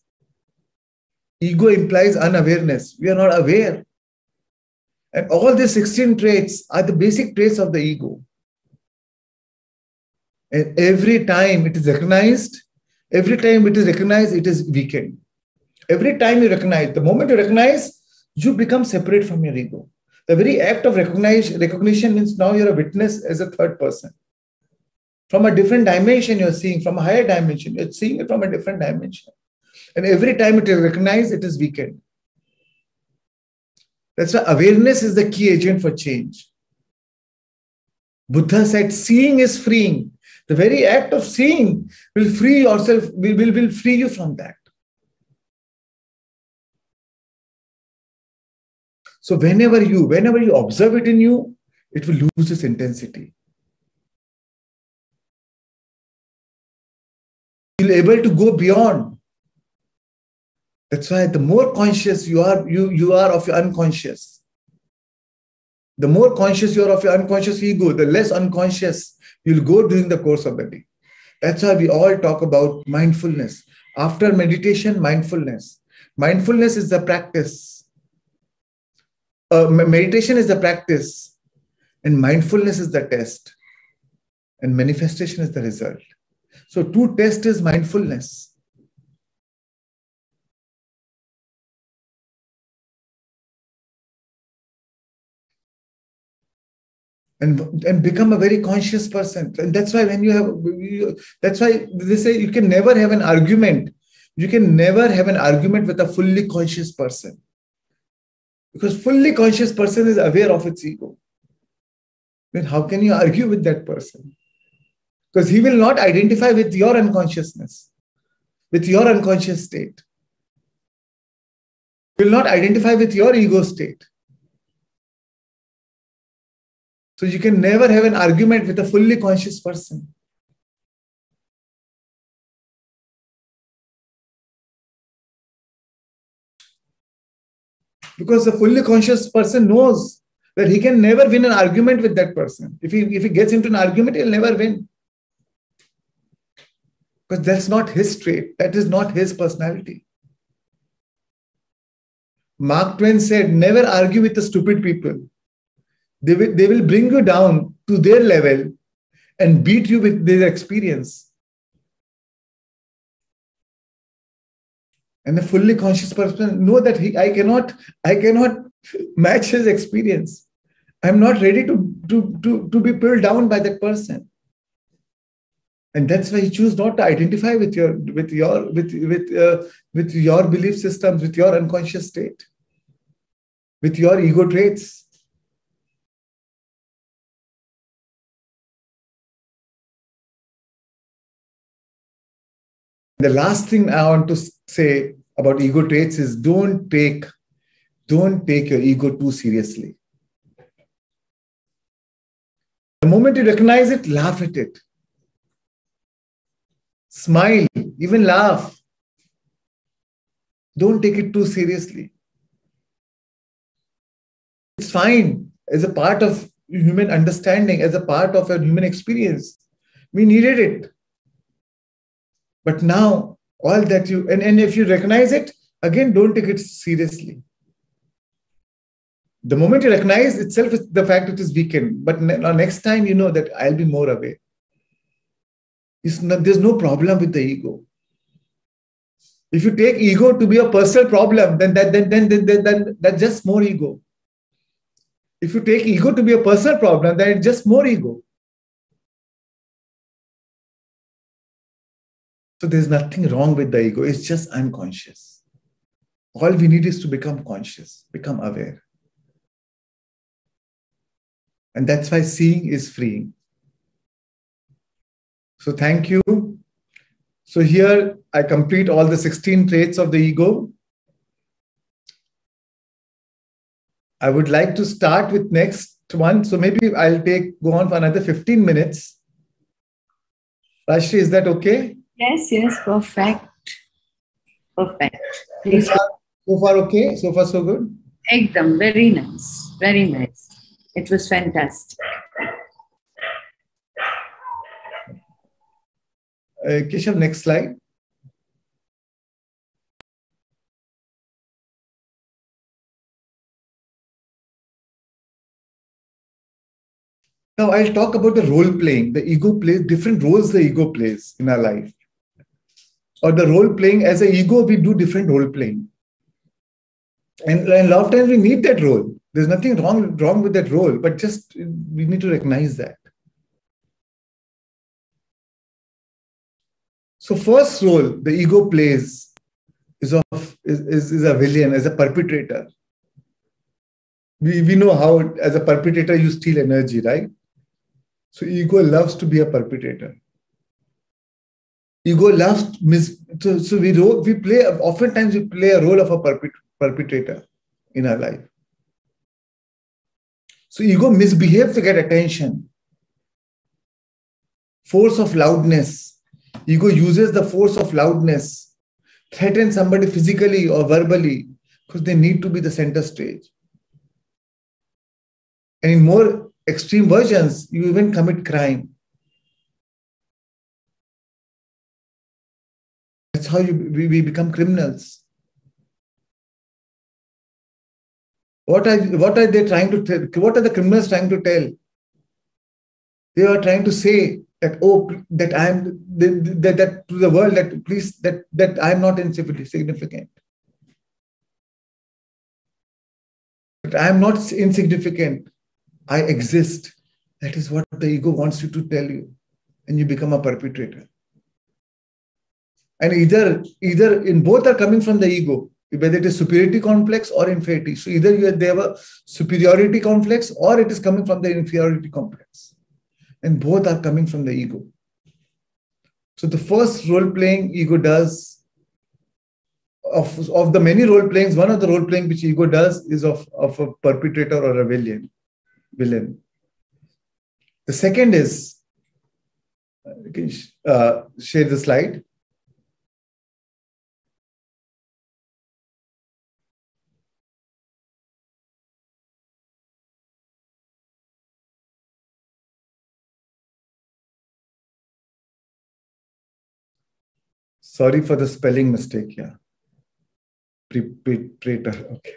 Ego implies unawareness. We are not aware and all these 16 traits are the basic traits of the ego. And every time it is recognized, every time it is recognized, it is weakened. Every time you recognize, the moment you recognize, you become separate from your ego. The very act of recognition, recognition means now you're a witness as a third person. From a different dimension, you're seeing, from a higher dimension, you're seeing it from a different dimension. And every time it is recognized, it is weakened. That's why awareness is the key agent for change. Buddha said, seeing is freeing. The very act of seeing will free yourself, will, will, will free you from that. So whenever you, whenever you observe it in you, it will lose its intensity. You'll able to go beyond that's why the more conscious you are, you, you are of your unconscious. The more conscious you are of your unconscious ego, the less unconscious you'll go during the course of the day. That's why we all talk about mindfulness. After meditation, mindfulness. Mindfulness is the practice. Uh, meditation is the practice, and mindfulness is the test, and manifestation is the result. So, to test is mindfulness. And and become a very conscious person. And that's why when you have you, that's why they say you can never have an argument. You can never have an argument with a fully conscious person. Because fully conscious person is aware of its ego. Then how can you argue with that person? Because he will not identify with your unconsciousness with your unconscious state. He will not identify with your ego state So you can never have an argument with a fully conscious person. Because the fully conscious person knows that he can never win an argument with that person. If he, if he gets into an argument, he'll never win. Because that's not his trait, that is not his personality. Mark Twain said, Never argue with the stupid people they will, they will bring you down to their level and beat you with their experience. And a fully conscious person know that he, I cannot, I cannot <laughs> match his experience. I'm not ready to, to, to, to be pulled down by that person. and that's why you choose not to identify with your with your with with uh, with your belief systems with your unconscious state with your ego traits the last thing i want to say about ego traits is don't take don't take your ego too seriously the moment you recognize it laugh at it smile, even laugh. Don't take it too seriously. It's fine as a part of human understanding, as a part of a human experience. We needed it. But now, all that you, and, and if you recognize it, again, don't take it seriously. The moment you recognize itself, is the fact it is weakened. But next time, you know that I'll be more aware. Not, there's no problem with the ego. If you take ego to be a personal problem, then that then, then, then, then, then that's just more ego. If you take ego to be a personal problem, then it's just more ego. So there's nothing wrong with the ego, it's just unconscious. All we need is to become conscious, become aware. And that's why seeing is freeing. So thank you. So here I complete all the 16 traits of the ego. I would like to start with next one. So maybe I'll take go on for another 15 minutes. Rashri, is that okay? Yes, yes, perfect. Perfect. Please. So far, so far okay? So far so good? Ekdam, very nice. Very nice. It was fantastic. Uh, Keshav, next slide. Now I'll talk about the role playing. The ego plays different roles the ego plays in our life. Or the role playing as an ego, we do different role playing. And, and a lot of times we need that role. There's nothing wrong, wrong with that role, but just we need to recognize that. So first role the ego plays is of is, is, is a villain, as a perpetrator. We, we know how as a perpetrator you steal energy, right? So ego loves to be a perpetrator. Ego loves mis- so, so we we play oftentimes we play a role of a perpet- perpetrator in our life. So ego misbehaves to get attention. Force of loudness, Ego uses the force of loudness, threaten somebody physically or verbally because they need to be the center stage. And in more extreme versions, you even commit crime. That's how you, we, we become criminals. What are, what are they trying to tell? What are the criminals trying to tell? They are trying to say that oh that I am that, that to the world that please that that I am not insignificant. But I am not insignificant. I exist. That is what the ego wants you to tell you, and you become a perpetrator. And either either in both are coming from the ego, whether it is superiority complex or inferiority. So either you have, they have a superiority complex or it is coming from the inferiority complex and both are coming from the ego. So the first role playing ego does of, of the many role playings, one of the role playing which ego does is of, of a perpetrator or a villain. Villain. The second is, can uh, share the slide. Sorry for the spelling mistake here. Prepator. Okay.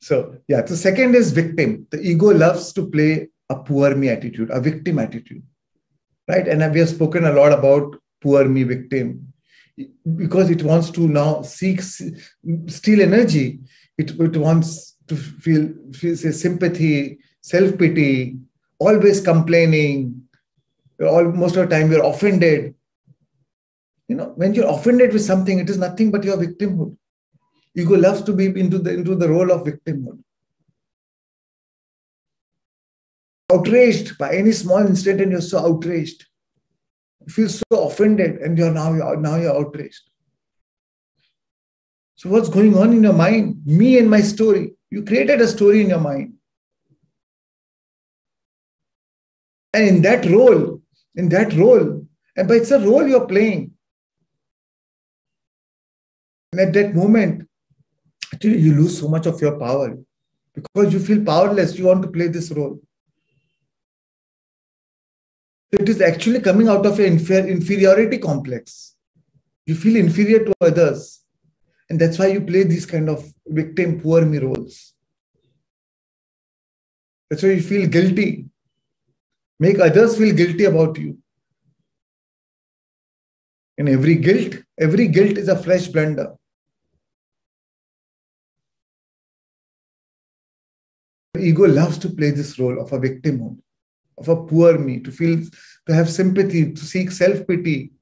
So, yeah, the second is victim. The ego loves to play a poor me attitude, a victim attitude. Right? And we have spoken a lot about poor me victim because it wants to now seek, steal energy. It, it wants to feel, feel say, sympathy, self pity, always complaining. All, most of the time, we're offended You know, when you're offended with something, it is nothing but your victimhood. Ego loves to be into the into the role of victimhood. Outraged by any small incident, and you're so outraged. You feel so offended, and you're now you're, now you're outraged. So what's going on in your mind? Me and my story. You created a story in your mind. And in that role, in that role, and but it's a role you're playing. And at that moment, actually you lose so much of your power because you feel powerless. You want to play this role. It is actually coming out of an inferiority complex. You feel inferior to others. And that's why you play these kind of victim, poor me roles. That's why you feel guilty. Make others feel guilty about you. And every guilt, every guilt is a fresh blunder. Ego loves to play this role of a victim, of a poor me, to feel, to have sympathy, to seek self pity,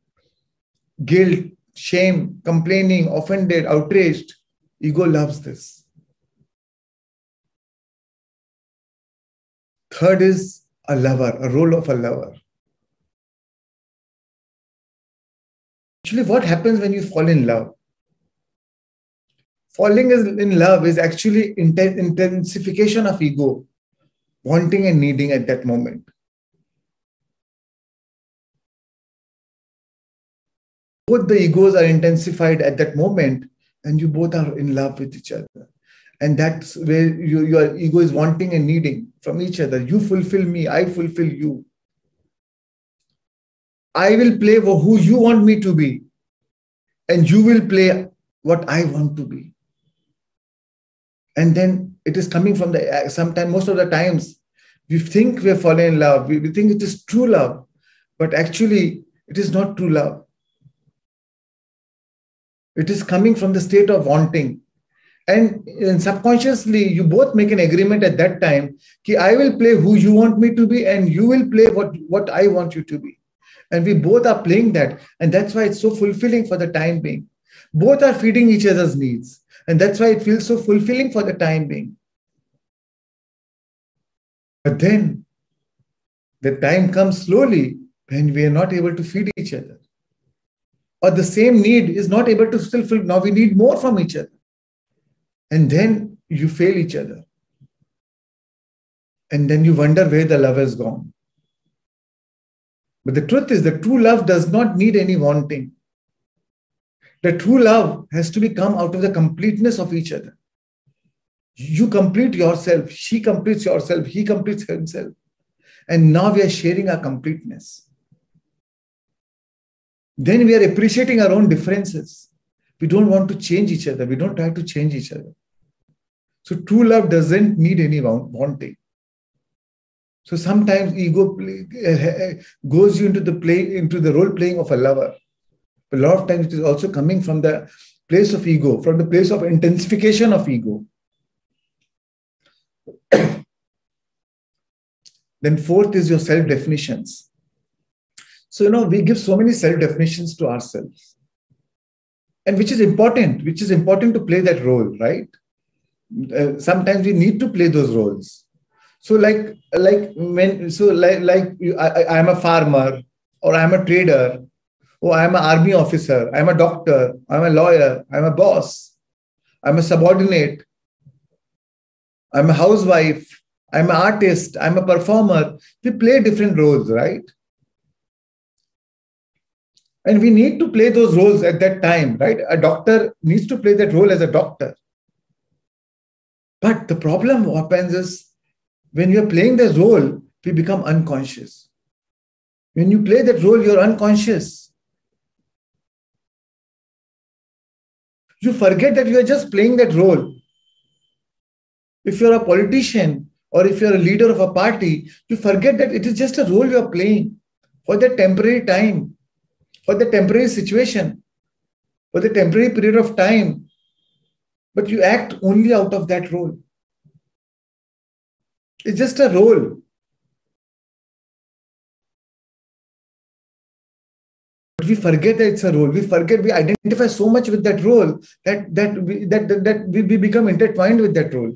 guilt, shame, complaining, offended, outraged. Ego loves this. Third is a lover, a role of a lover. Actually, what happens when you fall in love? Falling in love is actually intensification of ego, wanting and needing at that moment. Both the egos are intensified at that moment, and you both are in love with each other. And that's where you, your ego is wanting and needing from each other. You fulfill me, I fulfill you. I will play who you want me to be, and you will play what I want to be and then it is coming from the sometimes most of the times we think we're falling in love we, we think it is true love but actually it is not true love. It is coming from the state of wanting. And, and subconsciously you both make an agreement at that time ki i will play who you want me to be and you will play what what i want you to be. And we both are playing that. And that's why it's so fulfilling for the time being. Both are feeding each other's needs and that's why it feels so fulfilling for the time being. But then the time comes slowly when we are not able to feed each other. Or the same need is not able to still fill. Now we need more from each other. And then you fail each other. And then you wonder where the love has gone. But the truth is, the true love does not need any wanting. The true love has to be come out of the completeness of each other. You complete yourself, she completes yourself, he completes himself. And now we are sharing our completeness. Then we are appreciating our own differences. We don't want to change each other. We don't try to change each other. So true love doesn't need any wanting. So sometimes ego play, uh, goes you into the play into the role playing of a lover a lot of times it is also coming from the place of ego, from the place of intensification of ego. <coughs> then fourth is your self definitions. So, you know, we give so many self definitions to ourselves. And which is important, which is important to play that role, right? Uh, sometimes we need to play those roles. So, like, like when, so like, like I, I am a farmer or I'm a trader oh, I'm an army officer, I'm a doctor, I'm a lawyer, I'm a boss, I'm a subordinate, I'm a housewife, I'm an artist, I'm a performer. We play different roles, right? And we need to play those roles at that time, right? A doctor needs to play that role as a doctor. But the problem happens is when you're playing that role, we become unconscious. When you play that role, you're unconscious. You forget that you are just playing that role. If you're a politician or if you're a leader of a party, you forget that it is just a role you're playing for the temporary time, for the temporary situation, for the temporary period of time. But you act only out of that role. It's just a role. We forget that it's a role, we forget, we identify so much with that role that that we, that, that, that we, we become intertwined with that role.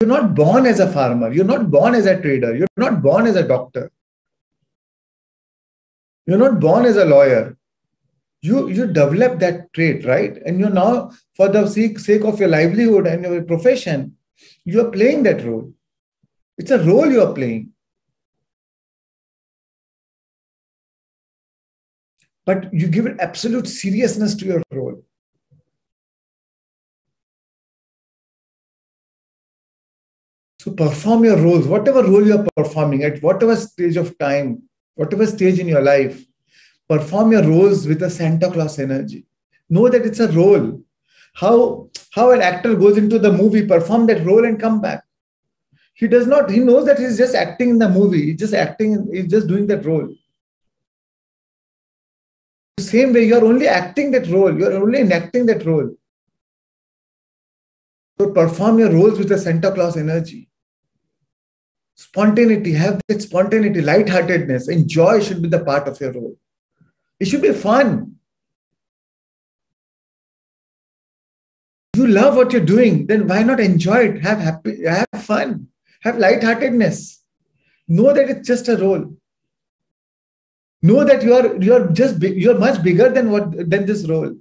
You're not born as a farmer. You're not born as a trader. You're not born as a doctor. You're not born as a lawyer. You, you develop that trait, right? And you're now, for the sake, sake of your livelihood and your profession, you're playing that role. It's a role you're playing. But you give it absolute seriousness to your role. So perform your roles, whatever role you're performing at whatever stage of time, whatever stage in your life, perform your roles with a Santa Claus energy. Know that it's a role. How, how an actor goes into the movie, perform that role and come back. He does not, he knows that he's just acting in the movie. He's just acting, he's just doing that role. The same way, you're only acting that role, you're only enacting that role. So perform your roles with a Santa Claus energy spontaneity, have that spontaneity, lightheartedness, and joy should be the part of your role. It should be fun. You love what you're doing, then why not enjoy it? Have happy, have fun, have lightheartedness. Know that it's just a role. Know that you are you are just you're much bigger than what than this role.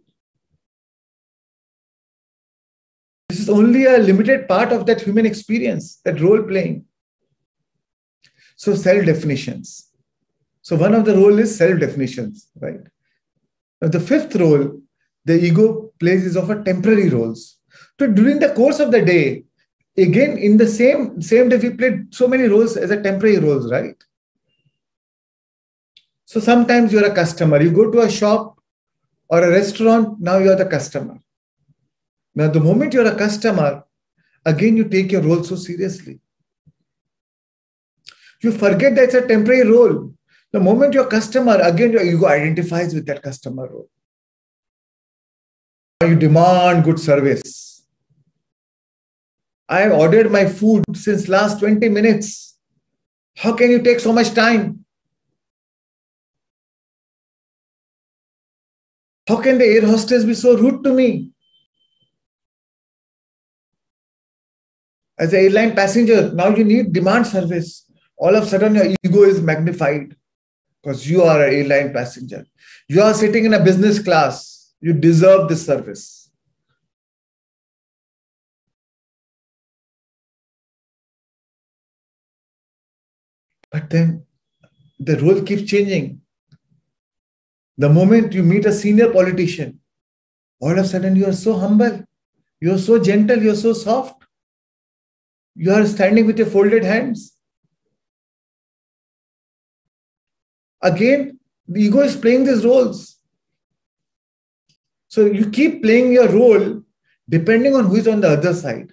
This is only a limited part of that human experience, that role playing. So self definitions. So one of the role is self definitions, right? Now the fifth role the ego plays is of a temporary roles. So during the course of the day, again in the same same day we played so many roles as a temporary roles, right? So sometimes you're a customer. You go to a shop or a restaurant. Now you're the customer. Now the moment you're a customer, again you take your role so seriously. You forget that it's a temporary role. The moment your customer, again, your ego identifies with that customer role. You demand good service. I have ordered my food since last 20 minutes. How can you take so much time? How can the air hostess be so rude to me? As an airline passenger, now you need demand service all of a sudden your ego is magnified because you are an airline passenger. You are sitting in a business class. You deserve this service. But then the role keeps changing. The moment you meet a senior politician, all of a sudden you are so humble, you are so gentle, you are so soft. You are standing with your folded hands. Again, the ego is playing these roles. So you keep playing your role depending on who is on the other side.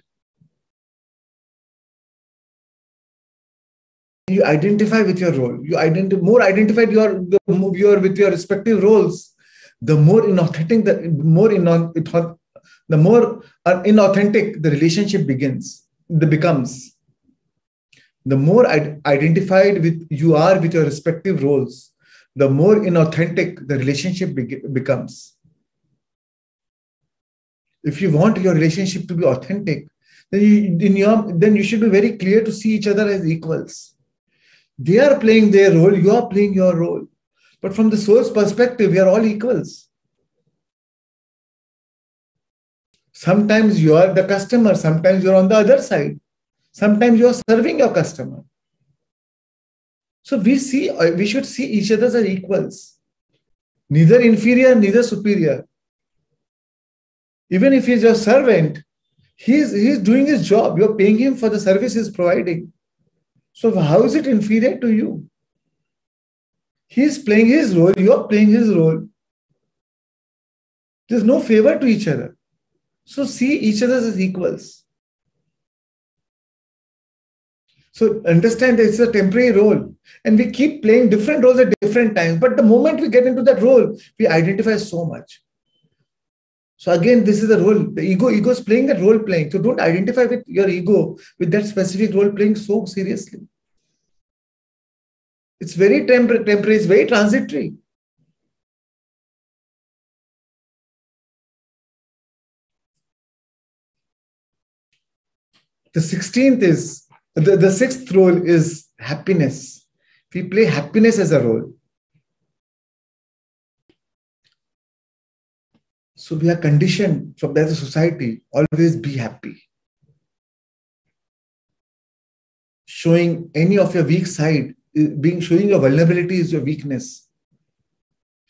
You identify with your role. You identify more identified you are, you with your respective roles. The more inauthentic, the more inauthentic, the more inauthentic the relationship begins, the becomes the more identified with you are with your respective roles, the more inauthentic the relationship be- becomes. If you want your relationship to be authentic, then you, then, then you should be very clear to see each other as equals. They are playing their role, you are playing your role. But from the source perspective, we are all equals. Sometimes you are the customer, sometimes you're on the other side. Sometimes you are serving your customer. So we see, uh, we should see each other as equals, neither inferior, neither superior. Even if he's your servant, he's, he's doing his job. You're paying him for the service he's providing. So how is it inferior to you? He's playing his role, you're playing his role. There's no favor to each other. So see each other as equals. So understand it's a temporary role. And we keep playing different roles at different times. But the moment we get into that role, we identify so much. So again, this is the role. The ego, ego is playing that role playing. So don't identify with your ego with that specific role playing so seriously. It's very tempor- temporary, it's very transitory. The 16th is, the, the sixth role is happiness. We play happiness as a role. So we are conditioned from the society, always be happy. Showing any of your weak side, eh, being showing your vulnerability is your weakness.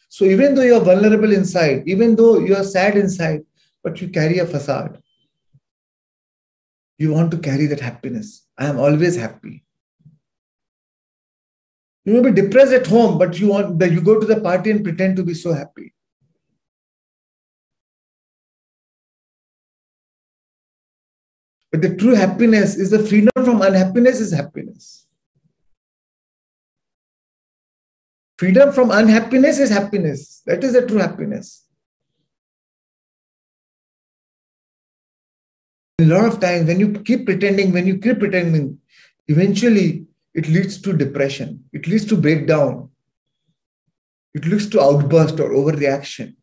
So even though you're vulnerable inside, even though you're sad inside, but you carry a facade. You want to carry that happiness. I am always happy. You may be depressed at home, but you want that you go to the party and pretend to be so happy. But the true happiness is the freedom from unhappiness is happiness. Freedom from unhappiness is happiness. That is the true happiness. A lot of times, when you keep pretending, when you keep pretending, eventually it leads to depression, it leads to breakdown, it leads to outburst or overreaction.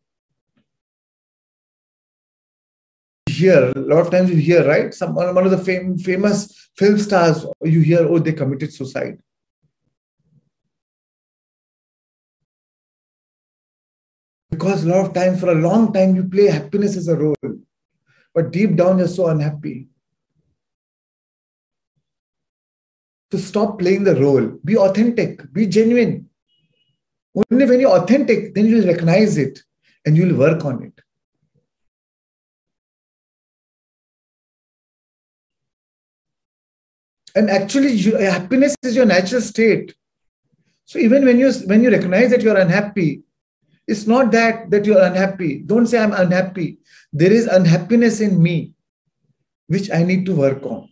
Hear a lot of times you hear right? Some one of the fam- famous film stars you hear oh they committed suicide. Because a lot of times for a long time you play happiness as a role but deep down you're so unhappy. To stop playing the role be authentic be genuine. Only when you're authentic then you'll recognize it and you'll work on it and actually you, happiness is your natural state. So even when you when you recognize that you're unhappy it's not that that you're unhappy. Don't say i'm unhappy. There is unhappiness in me which i need to work on.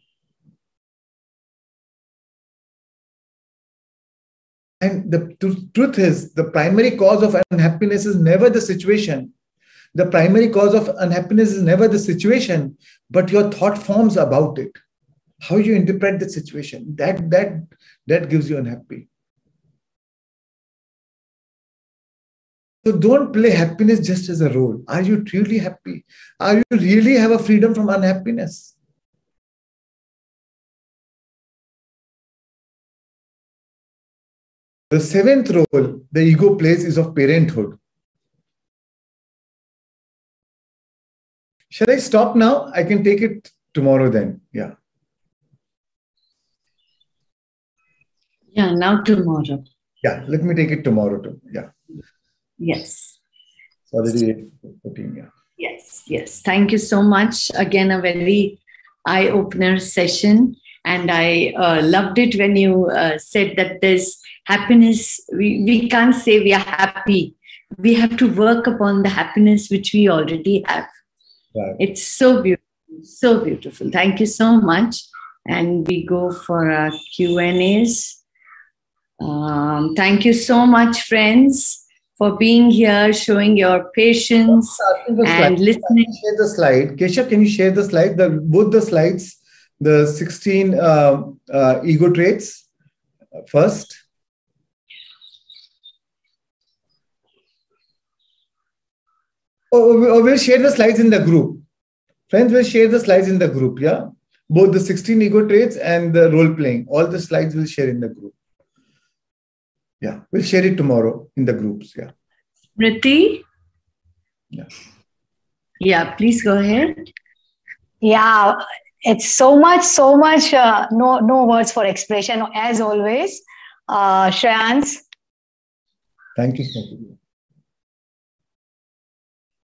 And the truth is the primary cause of unhappiness is never the situation. The primary cause of unhappiness is never the situation but your thought forms about it how you interpret the situation that that that gives you unhappy so don't play happiness just as a role. Are you truly happy? Are you really have a freedom from unhappiness? The seventh role the ego plays is of parenthood. Shall i stop now? I can take it tomorrow then. Yeah Yeah, now tomorrow. Yeah, let me take it tomorrow too. Yeah. Yes. It's already 14, yeah. Yes, yes. Thank you so much. Again, a very eye opener session. And I uh, loved it when you uh, said that there's happiness. We, we can't say we are happy. We have to work upon the happiness which we already have. Right. It's so beautiful. So beautiful. Thank you so much. And we go for our Q&As. Um, thank you so much, friends, for being here, showing your patience and listening. Share the slide. Kesha, can you share the slide? The, both the slides, the 16 uh, uh, ego traits first. Oh, oh, we'll share the slides in the group. Friends, we'll share the slides in the group, yeah? Both the 16 ego traits and the role playing. All the slides we'll share in the group. Yeah, we'll share it tomorrow in the groups. Yeah. Smriti? Yeah. Yeah, please go ahead. Yeah, it's so much, so much. Uh, no, no words for expression as always. Uh, Shreans. Thank you, Smriti.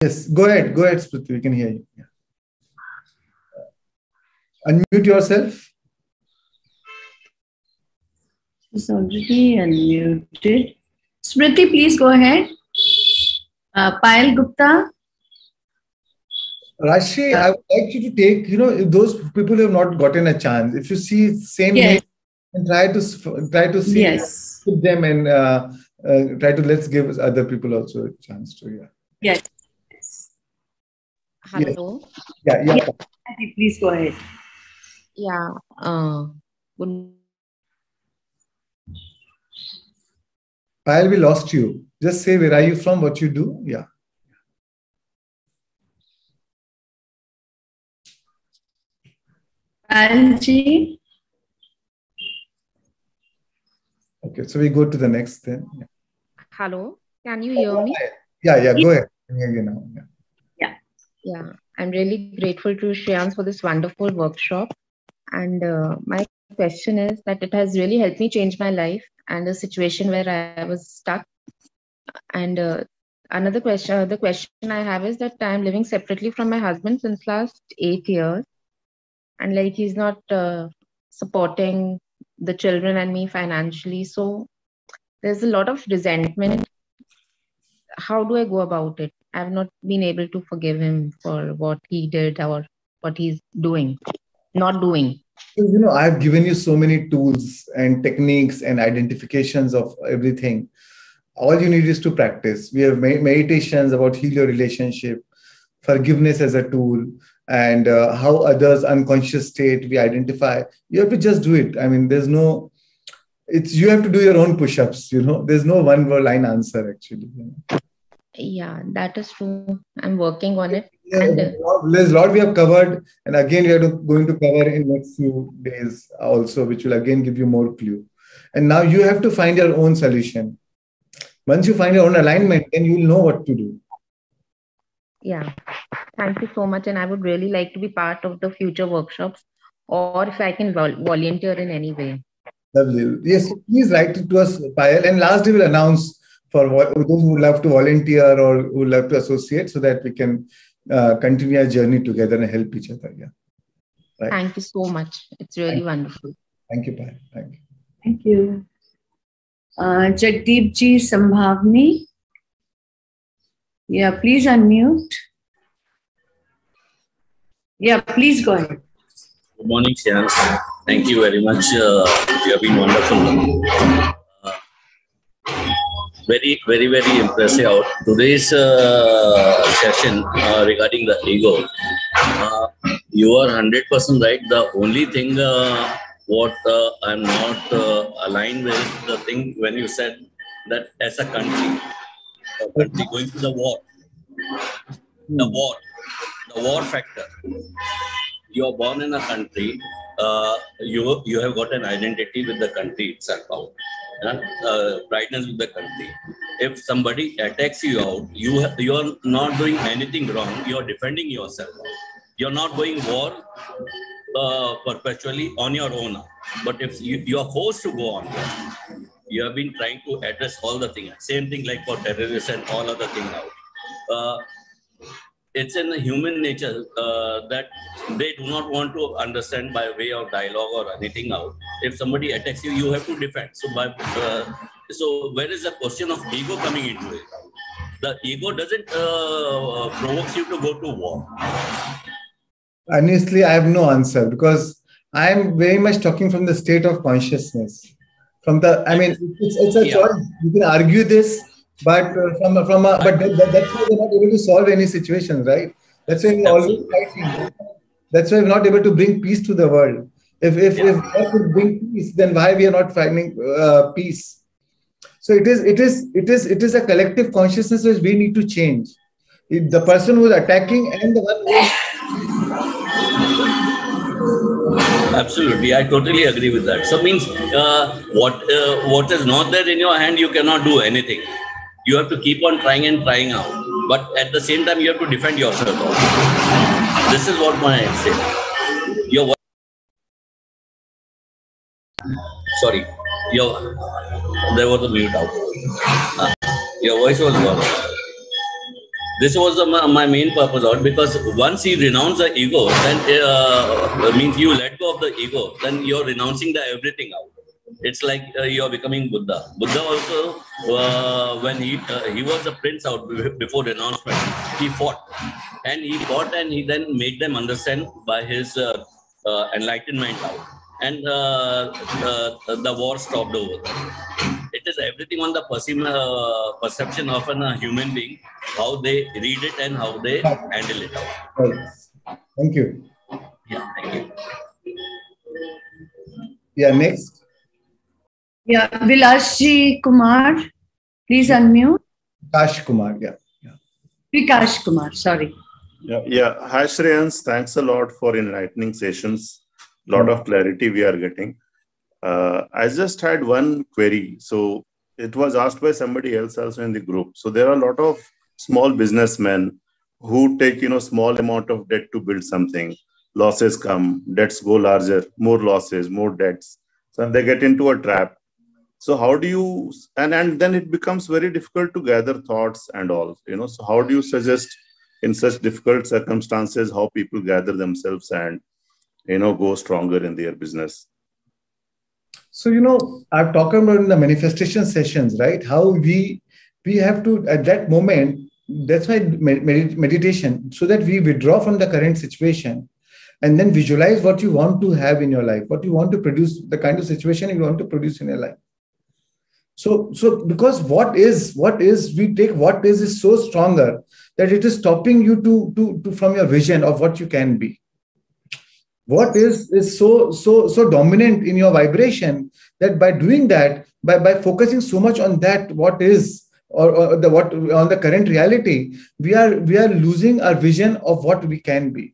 Yes, go ahead. Go ahead, Smriti. We can hear you. Yeah. Unmute yourself. Is already unmuted. Smriti, please go ahead. Uh, Payal Gupta. Rashi, uh, I would like you to take, you know, those people who have not gotten a chance. If you see same yes. name and try to try to see yes. them and uh, uh, try to let's give other people also a chance to yeah. Yes. Hello. Yes. Yeah, yeah. Please go ahead. Yeah. Uh, good Payal, we lost you. Just say where are you from, what you do. Yeah. Payalji. Okay, so we go to the next then. Yeah. Hello, can you hear me? Yeah, yeah, go ahead. I can hear you now. Yeah. Yeah, I'm really grateful to Shreans for this wonderful workshop. And uh, my question is that it has really helped me change my life and a situation where I was stuck. And uh, another question, the question I have is that I'm living separately from my husband since last eight years, and like he's not uh, supporting the children and me financially. So there's a lot of resentment. How do I go about it? I've not been able to forgive him for what he did or what he's doing, not doing. You know, I've given you so many tools and techniques and identifications of everything. All you need is to practice. We have meditations about heal your relationship, forgiveness as a tool, and uh, how others' unconscious state we identify. You have to just do it. I mean, there's no. It's you have to do your own push-ups. You know, there's no one line answer actually. Yeah, that is true. I'm working on it. Yeah, uh, there's a lot we have covered, and again we are going to cover in next few days also, which will again give you more clue. And now you have to find your own solution. Once you find your own alignment, then you will know what to do. Yeah, thank you so much. And I would really like to be part of the future workshops or if I can vol- volunteer in any way. Lovely. Yes, please write it to us, Payal. And last, we will announce for those who would love to volunteer or who would love to associate, so that we can uh, continue our journey together and help each other. Yeah. Right. Thank you so much. It's really Thank wonderful. You. Thank you, Payal. Thank you. Thank you. Uh, Jagdeep ji Sambhavni. Yeah, please unmute. Yeah, please go ahead. Good morning, Shyam. Thank you very much. Uh, you have been wonderful. Very, very, very impressive. Out today's uh, session uh, regarding the ego. Uh, you are hundred percent right. The only thing uh, what uh, I'm not uh, aligned with the thing when you said that as a country, a country going to the war, the war, the war factor you are born in a country, uh, you you have got an identity with the country itself out, uh, brightness with the country. If somebody attacks you out, you you are not doing anything wrong. You are defending yourself. You are not going war uh, perpetually on your own. But if you, you are forced to go on, you have been trying to address all the things. Same thing like for terrorists and all other things out. Uh, it's in the human nature uh, that they do not want to understand by way of dialogue or anything out. If somebody attacks you, you have to defend. So, by uh, so where is the question of ego coming into it? The ego doesn't uh, provokes you to go to war. Honestly, I have no answer because I am very much talking from the state of consciousness. From the, I mean, it's, it's a Yeah. choice. You can argue this, but uh, from from a, but that, that- that's why we're not able to solve any situations, right? That's why we're always fighting. That's why we're not able to bring peace to the world. If if if God could bring peace, then why we are not finding uh, peace? So it is it is it is it is a collective consciousness which we need to change. If the person who is attacking and the one Absolutely, I totally agree with that. So means uh, what uh, what is not there in your hand, you cannot do anything. You have to keep on trying and trying out, but at the same time, you have to defend yourself. Also. This is what my say. Your sorry, your there was a mute out. Uh, your voice was gone. This was the, my, my main purpose out because once you renounce the ego, then uh, means you let go of the ego, then you're renouncing the everything out. It's like uh, you're becoming Buddha. Buddha also, uh, when he uh, he was a prince out be- before renouncement, he fought, and he fought, and he then made them understand by his uh, uh, enlightenment out, and uh, uh, the war stopped over. it is everything on the perce- uh, perception of a human being, how they read it and how they handle it out. Thank you. Yeah, thank you. Yeah, next. Yeah, Vilasji Kumar. Please unmute. Kash Kumar, yeah. yeah. Vikash Kumar, sorry. Yeah, yeah. Hi, Shreans. Thanks a lot for enlightening sessions. A lot of clarity we are getting. Uh, I just had one query. So it was asked by somebody else also in the group. So there are a lot of small businessmen who take you know small amount of debt to build something. Losses come, debts go larger, more losses, more debts. So they get into a trap. So how do you and and then it becomes very difficult to gather thoughts and all. You know. So how do you suggest in such difficult circumstances how people gather themselves and you know go stronger in their business so you know i've talked about in the manifestation sessions right how we we have to at that moment that's why med- meditation so that we withdraw from the current situation and then visualize what you want to have in your life what you want to produce the kind of situation you want to produce in your life so so because what is what is we take what is is so stronger that it is stopping you to to, to from your vision of what you can be. What is is so so so dominant in your vibration that by doing that by by focusing so much on that what is or, or the what on the current reality we are we are losing our vision of what we can be.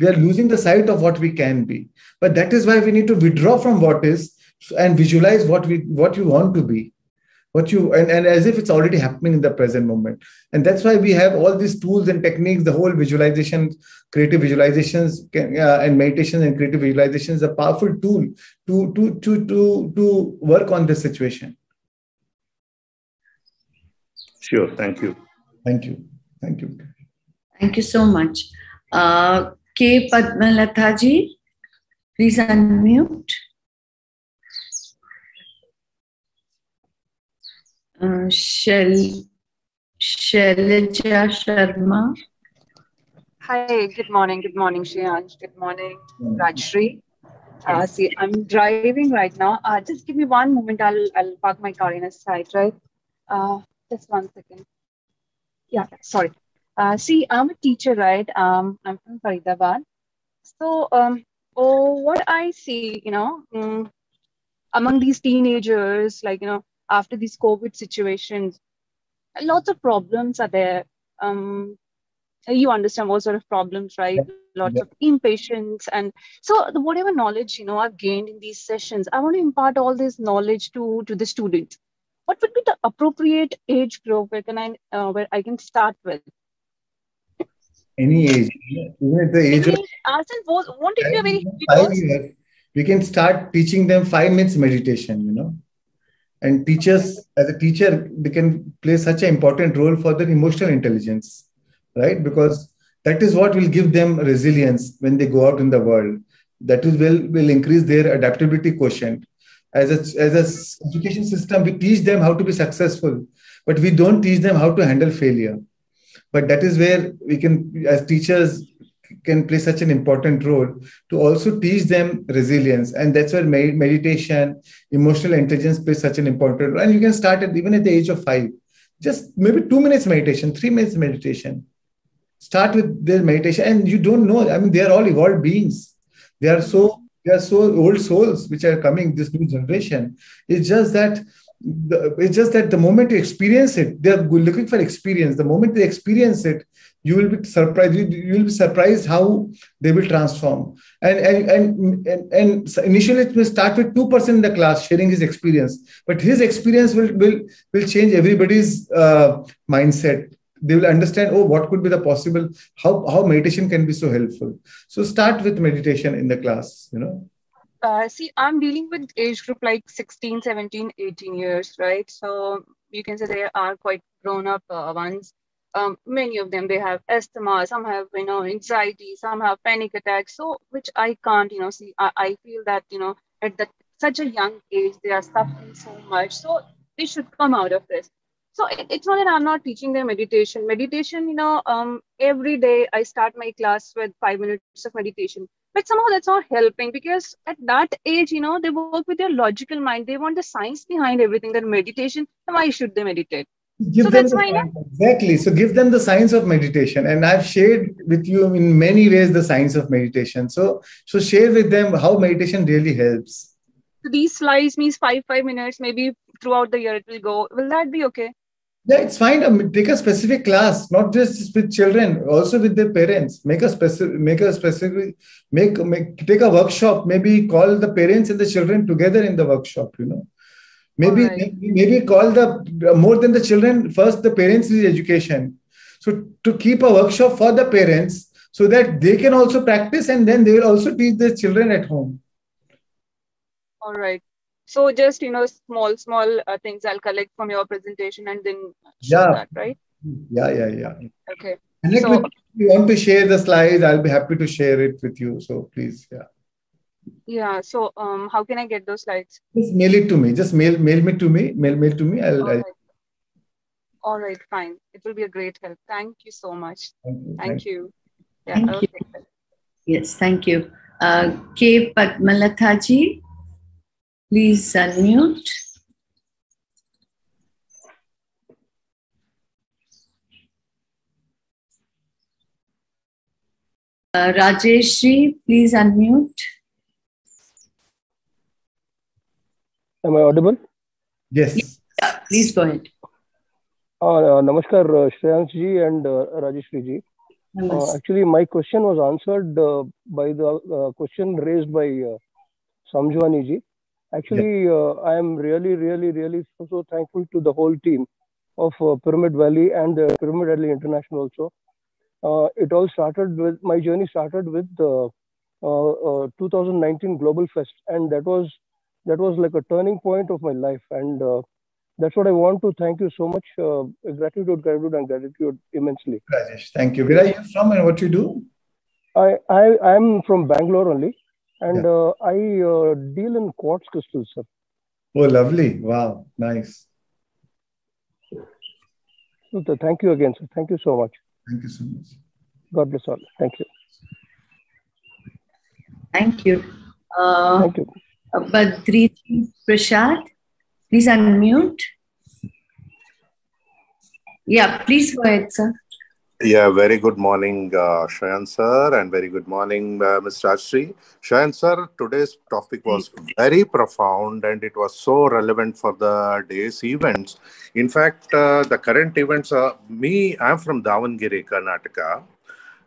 We are losing the sight of what we can be. But that is why we need to withdraw from what is and visualize what we what you want to be. What you and, and as if it's already happening in the present moment. And that's why we have all these tools and techniques the whole visualization creative visualizations can, uh, and meditation and creative visualization is a powerful tool to to to to to work on this situation. Sure. Thank you. Thank you. Thank you. Thank you so much. Uh, k. Padmalatha ji please unmute Uh, Shailaja Sharma. Hi, good morning. Good morning, Shreyansh. Good morning, Rajshri. Uh, see, I'm driving right now. Uh, just give me one moment. I'll I'll park my car in a side, right? Uh, just one second. Yeah, sorry. Uh, see, I'm a teacher, right? Um, I'm from Faridabad. So, um, oh, what I see, you know, um, among these teenagers, like you know, after these COVID situations, lots of problems are there. Um, you understand what sort of problems, right? Yeah. Lots yeah. of impatience, and so whatever knowledge you know I've gained in these sessions, I want to impart all this knowledge to to the students. What would be the appropriate age group where can I uh, where I can start with? Any age, even at the age of won't it be a very five years, we can start teaching them five minutes meditation. You know and teachers as a teacher they can play such an important role for their emotional intelligence right? Because that is what will give them resilience when they go out in the world. That will will increase their adaptability quotient. As a as a education system we teach them how to be successful but we don't teach them how to handle failure. But that is where we can as teachers can play such an important role to also teach them resilience. And that's where med- meditation emotional intelligence plays such an important role. And you can start at even at the age of five just maybe two minutes meditation three minutes meditation. Start with their meditation. And you don't know i mean they are all evolved beings. They are so they are so old souls which are coming this new generation. It's just that the, it's just that the moment you experience it they're looking for experience. The moment they experience it you will be surprised you, will be surprised how they will transform. And and and, and, and initially it will start with 2% in the class sharing his experience. But his experience will will will change everybody's uh, mindset. They will understand oh what could be the possible how how meditation can be so helpful. So start with meditation in the class you know. Uh, see i'm dealing with age group like 16 17 18 years right? So you can say they are quite grown up uh, ones um, many of them they have asthma some have you know anxiety some have panic attacks. So which i can't you know see i, I feel that you know at that such a young age they are suffering so much. So they should come out of this. So it, it's not that i'm not teaching them meditation. Meditation you know um, every day i start my class with five minutes of meditation. But somehow that's not helping because at that age you know they work with their logical mind. They want the science behind everything that meditation why should they meditate give so them the, exactly so give them the science of meditation and i've shared with you in many ways the science of meditation so so share with them how meditation really helps so these slides means five five minutes maybe throughout the year it will go. Will that be okay? Yeah, it's fine. I mean, take a specific class, not just with children, also with their parents. Make a specific, make a specific, make, make take a workshop. Maybe call the parents and the children together in the workshop. You know, maybe Alright. maybe call the more than the children first. The parents is education. So to keep a workshop for the parents so that they can also practice and then they will also teach their children at home. All right. So just you know, small small uh, things I'll collect from your presentation and then Yeah. that, right? Yeah, yeah, yeah. Okay. Connect So- if you want to share the slides, I'll be happy to share it with you. So please, yeah. Yeah. So um, how can I get those slides? Just mail it to me. Just mail mail me to me. Mail mail to me. I'll. All I'll. All right. Fine. It will be a great help. Thank you so much. thank you. Thank you. Yeah. Thank I'll you. take that. Yes, thank you. Uh, K. Padmalathaji, please unmute. Uh, Rajeshri, please unmute. Am I audible? Yes. Yeah, please go ahead. Uh, uh, namaskar, uh, Shreans ji and uh, Rajeshri ji. Uh, actually, my question was answered uh, by the uh, question raised by uh, Samjwani ji. Actually, uh, I am really, really, really so, so thankful to the whole team of uh, Pyramid Valley and uh, Pyramid Valley International also. Uh, it all started with my journey started with the uh, uh, 2019 Global Fest, and that was that was like a turning point of my life. And uh, that's what I want to thank you so much. Uh, gratitude, gratitude, and gratitude immensely. Rajesh, thank you. Where are you from and what you do? I I I'm from Bangalore only, and uh, I uh, deal in quartz crystals, sir. Oh, lovely. Wow. Nice. So thank you again, sir. Thank you so much. Thank you so much. God bless all. Thank you. Thank you. Uh, Thank you. Badri Prashad, please unmute. Yeah, please go ahead, sir. Yeah, very good morning, uh, Shayan sir, and very good morning, uh, Ms. Rajshri. Shayan sir, today's topic was very profound and it was so relevant for the day's events. In fact, uh, the current events are me, I'm from Davangere, Karnataka,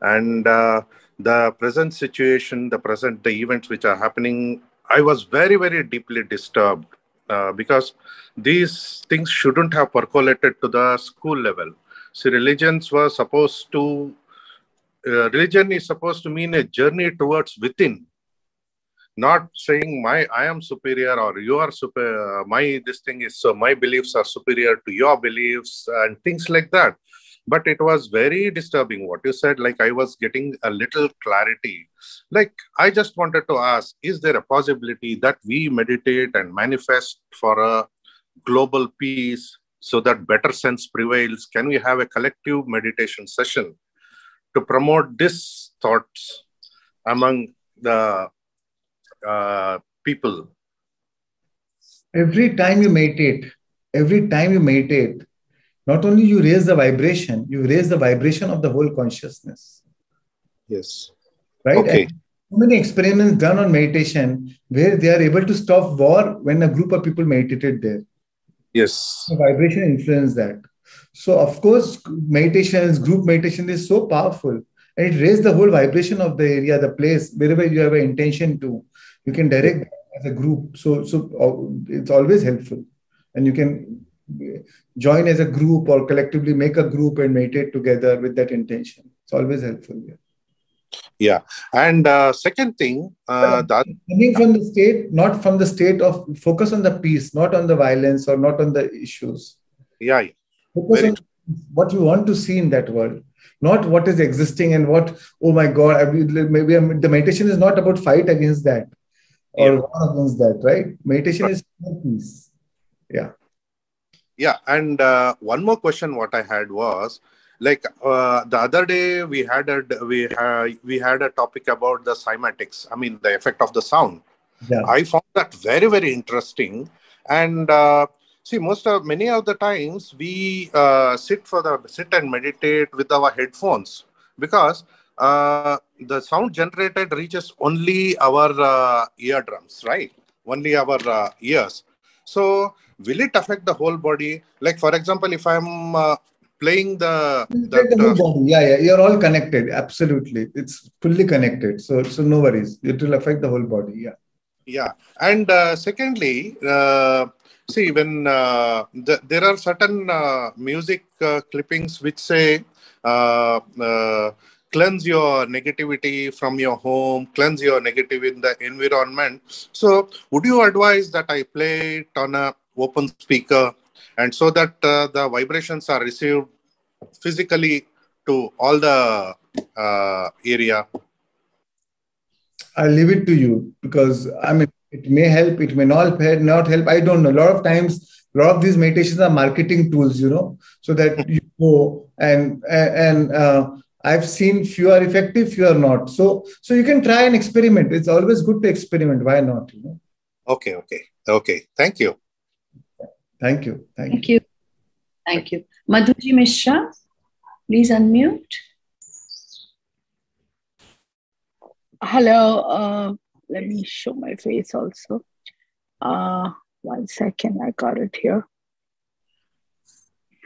and uh, the present situation, the present, the events which are happening, I was very, very deeply disturbed uh, because these things shouldn't have percolated to the school level. See, religions were supposed to, uh, religion is supposed to mean a journey towards within, not saying my I am superior or you are super. My this thing is so my beliefs are superior to your beliefs and things like that. But it was very disturbing what you said. Like I was getting a little clarity. Like I just wanted to ask: Is there a possibility that we meditate and manifest for a global peace so that better sense prevails? Can we have a collective meditation session to promote these thoughts among the uh, people? Every time you meditate, every time you meditate, not only you raise the vibration, you raise the vibration of the whole consciousness. Yes. Right? Okay. And so many experiments done on meditation where they are able to stop war when a group of people meditated there. Yes. The vibration influence that. So of course, meditations, group meditation is so powerful. And it raises the whole vibration of the area, the place, wherever you have an intention to. You can direct as a group. So, so uh, it's always helpful. And you can join as a group or collectively make a group and meditate together with that intention. It's always helpful. Yeah. Yeah. And uh, second thing, uh, that Coming from the state, not from the state of focus on the peace, not on the violence or not on the issues. yeah, yeah. Focus Very on what you want to see in that world, not what is existing and what, oh my God, I maybe I'm- the meditation is not about fight against that or Yeah. war against that, right? Meditation is peace. Yeah. Yeah, and uh, one more question what I had was like uh, the other day we had a we uh, we had a topic about the cymatics. I mean the effect of the sound. Yeah. I found that very very interesting. And uh, see, most of many of the times we uh, sit for the sit and meditate with our headphones because uh, the sound generated reaches only our uh, eardrums, right? Only our uh, ears. So will it affect the whole body? Like for example, if I'm uh, playing the, that, the whole body. Yeah, yeah. You're all connected. Absolutely. It's fully connected. So so no worries. It will affect the whole body. Yeah. yeah and uh, secondly uh, see when uh, the, there are certain uh, music uh, clippings which say uh, uh, cleanse your negativity from your home cleanse your negative in the environment so would you advise that i play it on a open speaker and so that uh, the vibrations are received physically to all the uh, area I'll leave it to you because I mean it may help, it may not help, not help. I don't know. A lot of times, a lot of these meditations are marketing tools, you know, so that <laughs> you go and and uh, I've seen few are effective, few are not. So so you can try and experiment. It's always good to experiment. Why not? You know. okay okay okay thank you Thank you. Thank, Thank you. Thank you. Madhuji Mishra, please unmute. Hello, uh, let me show my face also. Uh, one second, I got it here.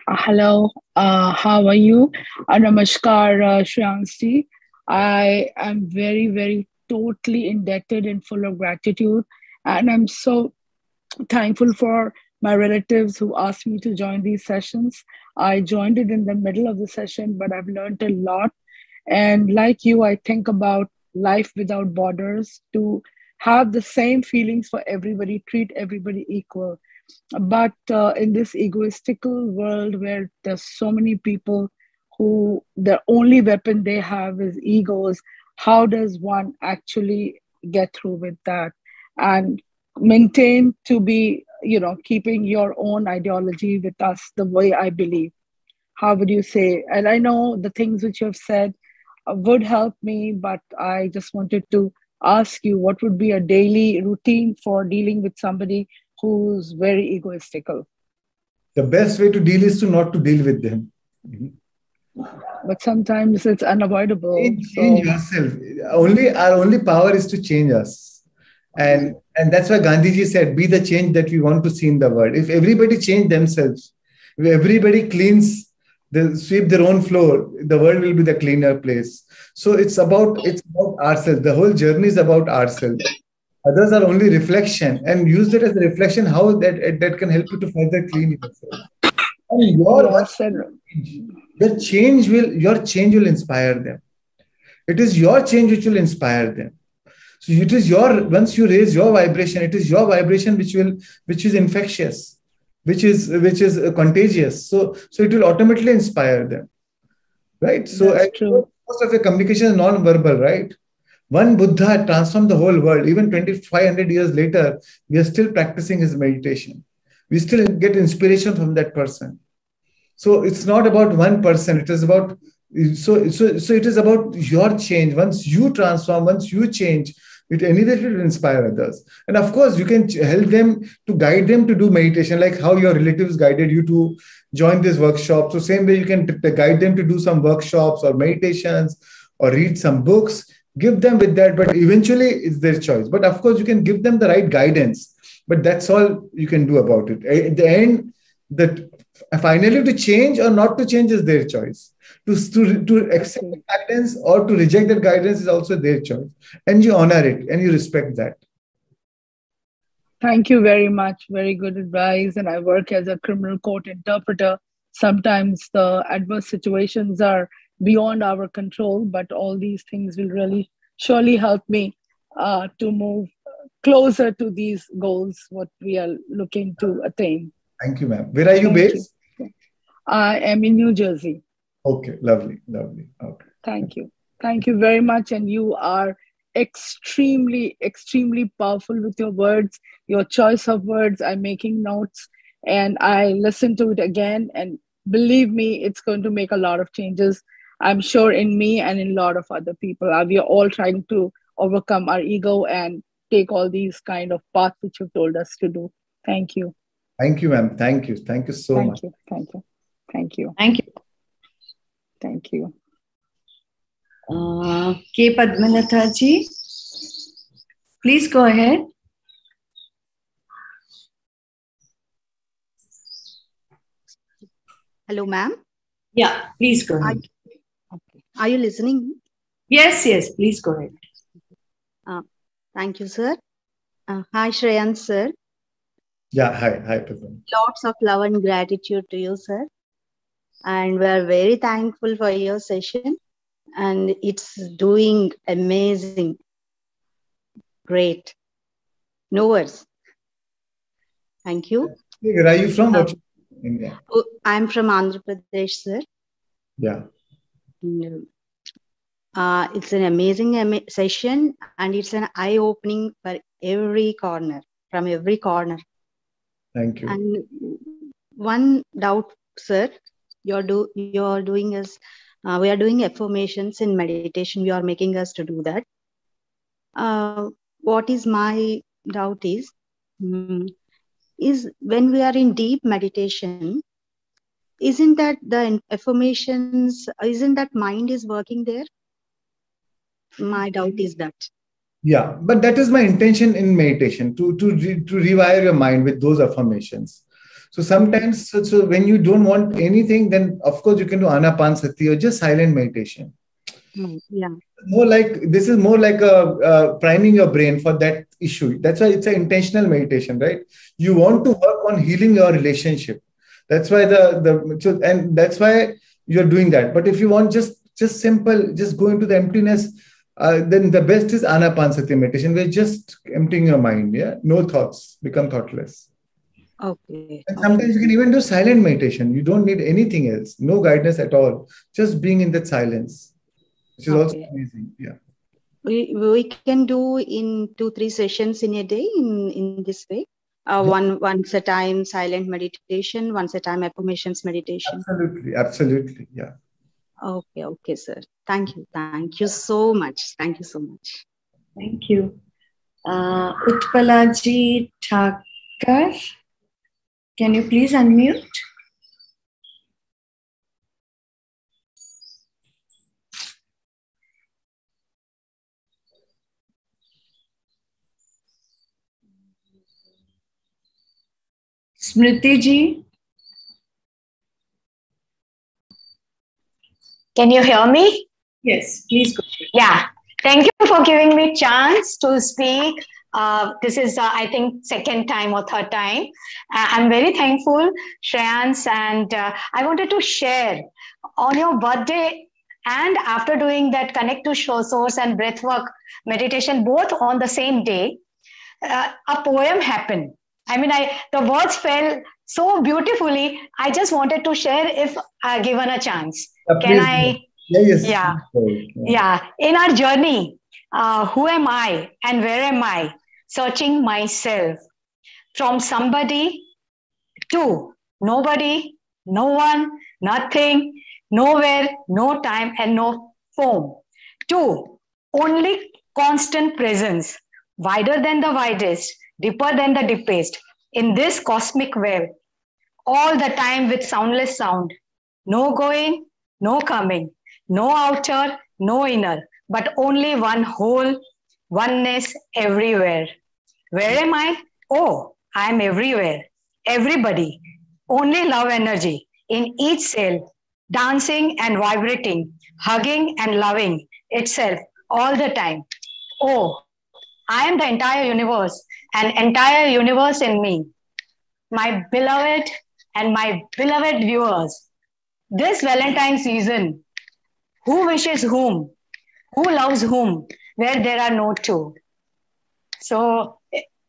Uh, hello, uh, how are you? Uh, namaskar, uh, Shriyansi. I am very, very totally indebted and full of gratitude. And I'm so thankful for my relatives who asked me to join these sessions. I joined it in the middle of the session, but I've learned a lot. And like you, I think about life without borders to have the same feelings for everybody, treat everybody equal. But uh, in this egoistical world where there's so many people who the only weapon they have is egos, how does one actually get through with that and maintain to be, you know, keeping your own ideology with us the way I believe? How would you say? And I know the things which you have said would help me, but I just wanted to ask you what would be a daily routine for dealing with somebody who's very egoistical. The best way to deal is to not to deal with them. Mm-hmm. But sometimes it's unavoidable. Change, so- change yourself. Only our only power is to change us. And and that's why Gandhiji said, be the change that we want to see in the world. If everybody change themselves, if everybody cleans the sweep their own floor, the world will be the cleaner place. So it's about it's about ourselves. The whole journey is about ourselves. Others are only reflection, and use it as a reflection. How that that can help you to further clean yourself. And your your change will your change will inspire them. It is your change which will inspire them. So it is your once you raise your vibration, it is your vibration which will which is infectious, which is which is uh, contagious. So so it will automatically inspire them, right? So most of your communication is non-verbal, right? One Buddha transformed the whole world. Even 2,500 years later, we are still practicing his meditation. We still get inspiration from that person. So it's not about one person. It is about so so so it is about your change. Once you transform, once you change, it anyway will inspire others. And of course, you can help them to guide them to do meditation, like how your relatives guided you to join this workshop. So same way you can guide them to do some workshops or meditations or read some books. Give them with that, but eventually it's their choice. But of course, you can give them the right guidance. But that's all you can do about it. At the end, that finally to change or not to change is their choice to, to, to accept the guidance or to reject that guidance is also their choice and you honor it and you respect that Thank you very much. Very good advice. And I work as a criminal court interpreter. Sometimes the adverse situations are beyond our control, but all these things will really surely help me uh, to move closer to these goals, what we are looking to attain. thank you ma'am where are you Thank you. based I am in New Jersey. Okay lovely lovely okay Thank you. Thank you very much. And you are extremely, extremely powerful with your words, your choice of words. I'm making notes and I listen to it again. And believe me, it's going to make a lot of changes. I'm sure in me and in a lot of other people. Uh, We are all trying to overcome our ego and take all these kind of paths which you've told us to do. Thank you. thank you ma'am thank you thank you so Thank much you. Thank you. Thank you. Thank you. Thank you. Uh, K. Padmanatha ji, please go ahead. Hello, ma'am. Yeah, please go ahead. Are. Are you listening? Yes, yes, please go ahead. Uh, thank you, sir. Uh, hi, Shreyan, sir. Yeah, hi, hi, Lots of love and gratitude to you, sir. And we're very thankful for your session. And it's doing amazing. Great. No words. Thank you. Where are you from? What India? Oh, I'm from Andhra Pradesh, sir. Yeah. Uh, it's an amazing ama- session and it's an eye opening for every corner, from every corner. Thank you. And one doubt, sir, you're do you're doing is uh, we are doing affirmations in meditation. You are making us to do that. Uh, what is my doubt is, mm, is when we are in deep meditation, isn't that the affirmations? Isn't that mind is working there? My doubt is that. Yeah, but that is my intention in meditation to to re, to rewire your mind with those affirmations. So sometimes, so, so, when you don't want anything, then of course you can do anapanasati or just silent meditation. Mm, yeah. More like this is more like a, a priming your brain for that issue. That's why it's an intentional meditation, right? You want to work on healing your relationship. That's why the the so, and that's why you're doing that. But if you want just just simple, just go into the emptiness uh, then the best is anapanasati meditation where just emptying your mind yeah no thoughts become thoughtless okay and sometimes you can even do silent meditation you don't need anything else no guidance at all just being in that silence which is okay. also amazing yeah we, we can do in two three sessions in a day in in this way uh, yeah. one once a time silent meditation once a time affirmations meditation absolutely absolutely yeah Okay, okay, sir. Thank you. Thank you so much. Thank you so much. Thank you. Uh, Utpalaji Thakkar, can you please unmute? Smriti ji. Can you hear me? Yes, please go. Yeah. Thank you for giving me chance to speak. Uh, this is, uh, I think, second time or third time. Uh, I'm very thankful, Shreans, and uh, I wanted to share on your birthday and after doing that connect to show source and breathwork meditation both on the same day, uh, a poem happened. I mean, I the words fell so beautifully. I just wanted to share if uh, given a chance. Uh, Can I? Yeah, yes. Yeah. Yeah. Yeah. In our journey, uh, who am I and where am I? Searching myself from somebody to nobody, no one, nothing, nowhere, no time, and no form. To only constant presence, wider than the widest, deeper than the deepest, in this cosmic web, all the time with soundless sound. No going, no coming, no outer, no inner, but only one whole, oneness everywhere. Where am I? Oh, I am everywhere. Everybody. Only love energy in each cell, dancing and vibrating, hugging and loving itself all the time. Oh, I am the entire universe, an entire universe in me. My beloved and my beloved viewers, this Valentine season, who wishes whom? Who loves whom? Where there are no two. So,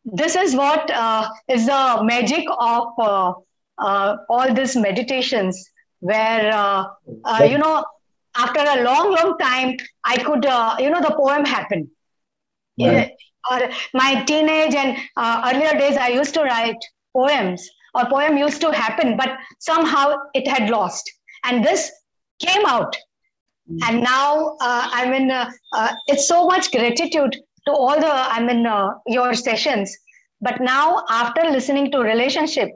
this is what uh, is the magic of uh, uh, all these meditations, where, uh, uh, you know, after a long, long time, I could, uh, you know, the poem happened. Right. Or my teenage and earlier days, I used to write poems or poem used to happen, but somehow it had lost. And this came out. And now uh, I mean, uh, uh, it's so much gratitude to all the, I mean, your sessions. But now, after listening to relationship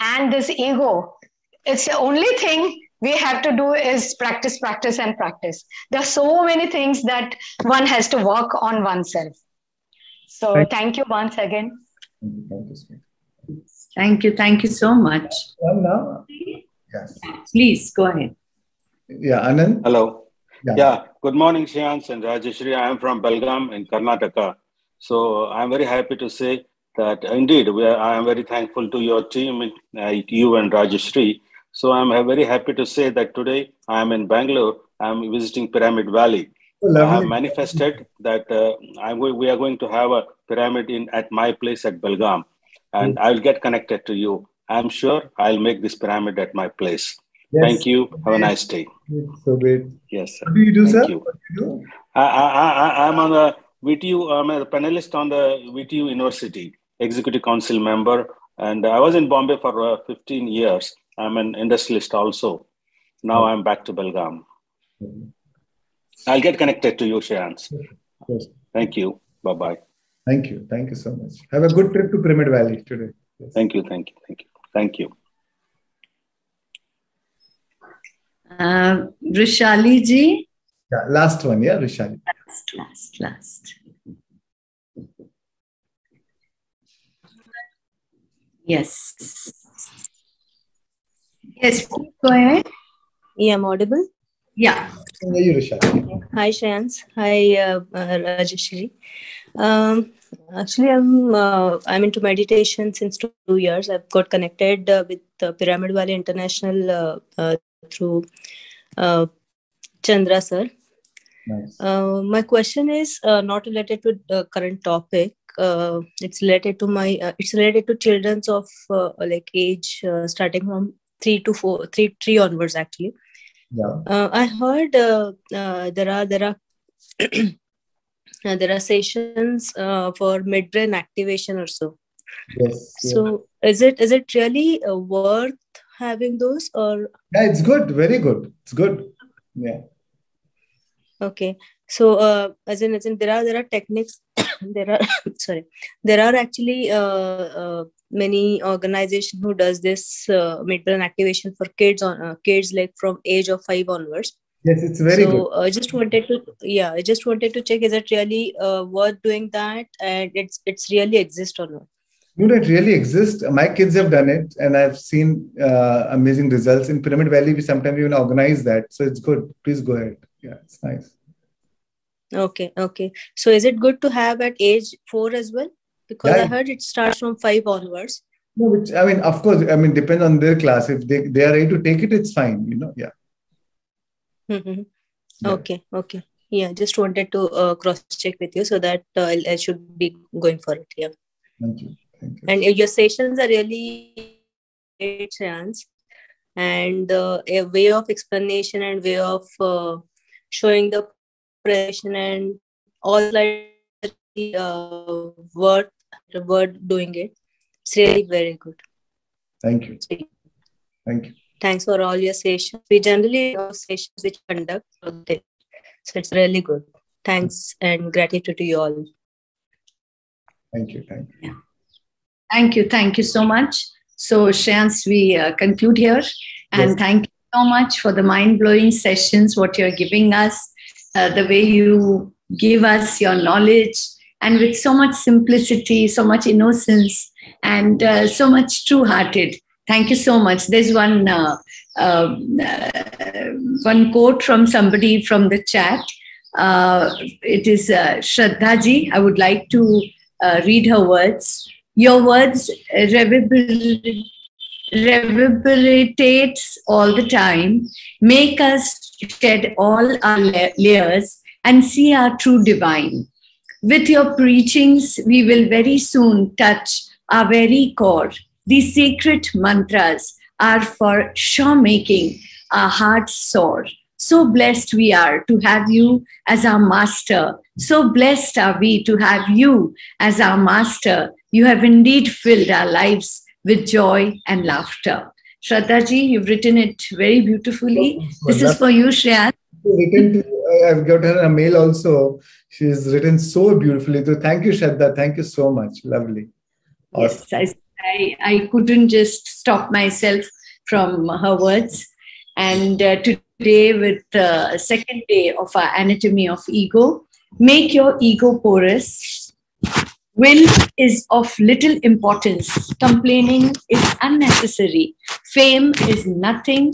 and this ego, it's the only thing we have to do is practice, practice, and practice. There are so many things that one has to work on oneself. So, Thank- thank you once again. Thank you. Thank you. Thank you so much. Well, now, Yes. Please go ahead. Yeah, Anand. Hello. Yeah. Yeah. Good morning, Shreans and Rajeshri. I am from Belgaum in Karnataka. So I'm very happy to say that indeed we are, I am very thankful to your team, uh, you and Rajeshri. So I'm very happy to say that today I am in Bangalore. I'm visiting Pyramid Valley. Oh, I have manifested that uh, I'm, we are going to have a pyramid in at my place at Belgaum, and I'll get connected to you. I'm sure I'll make this pyramid at my place. Yes. Thank you. Have a nice day. So great. Yes, sir. What do you do, Thank sir? you. What do you do? I, I, I, I'm on the VTU, I'm a panelist on the VTU University, Executive Council member, and I was in Bombay for uh, 15 years. I'm an industrialist also. Now I'm back to Belgaum. I'll get connected to you, Shreans. Yes. Thank you. Bye bye. Thank you. Thank you so much. Have a good trip to Pyramid Valley today. Yes. Thank you. Thank you. Thank you. Thank you. Uh, Rishali ji. Yeah, last one, yeah, Rishali. Last, last, last. Yes. Yes, please go ahead. Yeah, I'm audible. Yeah. Yeah, you, Rishali. Hi, Shreans. Hi, uh, uh, Rajeshri. Um, actually, I'm uh, I'm into meditation since two, two years. I've got connected uh, with uh, Pyramid Valley International uh, uh, through uh, Chandra sir. Nice. Uh, my question is uh, not related to the current topic. Uh, it's related to my. Uh, it's related to childrens of uh, like age uh, starting from three to four, three three onwards actually. Yeah. Uh, I heard there are there are <clears throat> uh, there are sessions uh, for midbrain activation or so. Yes. yeah. So is it is it really uh, worth having those or Yeah, it's good. Very good. It's good. Yeah. okay? So uh, as in as in there are there are techniques. <coughs> there are <coughs> sorry there are actually uh, uh, many organizations who does this uh, midbrain activation for kids on uh, kids like from age of five onwards. Yes, it's very so good. I just wanted to, yeah, I just wanted to check: is it really uh, worth doing that, and it's it's really exist or not? You know, it really exists. My kids have done it, and I've seen uh, amazing results. In Pyramid Valley, we sometimes even organize that. So it's good. Please go ahead. Yeah, it's nice. Okay, okay. So is it good to have at age four as well? Because I heard it starts from five onwards. No, which I mean, of course, I mean, depends on their class. If they, they are ready to take it, it's fine. You know, yeah. Mhm. Yeah. Okay, okay. Yeah, just wanted to uh, cross check with you so that uh, I should be going for it. Yeah. Thank you. Thank you. and your sessions are really great chance and uh, a way of explanation and way of uh, showing the presentation and all like uh, word word doing it it's really very good Thank you. Thank you. thanks for all your sessions we generally have sessions which conduct so so it's really good thanks and gratitude to you all Thank you. Thank you. Thank you. Thank you so much. So, Shreans, we uh, conclude here. And Yes. thank you so much for the mind blowing sessions, what you're giving us, uh, the way you give us your knowledge, and with so much simplicity, so much innocence, and uh, so much true hearted. Thank you so much. There's one, uh, um, uh, one quote from somebody from the chat. Uh, it is uh, Shraddha ji. I would like to uh, read her words. Your words reverberate reverberates all the time, make us shed all our layers and see our true divine. With your preachings, we will very soon touch our very core. These sacred mantras are for sure making our hearts soar. So blessed we are to have you as our master. So blessed are we to have you as our master. You have indeed filled our lives with joy and laughter. Shraddha ji, you've written it very beautifully. This is for you, Shreya. Written to, I've got her a mail also. She's written so beautifully. So thank you, Shraddha. Thank you so much. Lovely. Awesome. Yes, I, I, couldn't just stop myself from her words. And uh, today, with the second day of our anatomy of ego, make your ego porous. Will is of little importance. Complaining is unnecessary. Fame is nothing.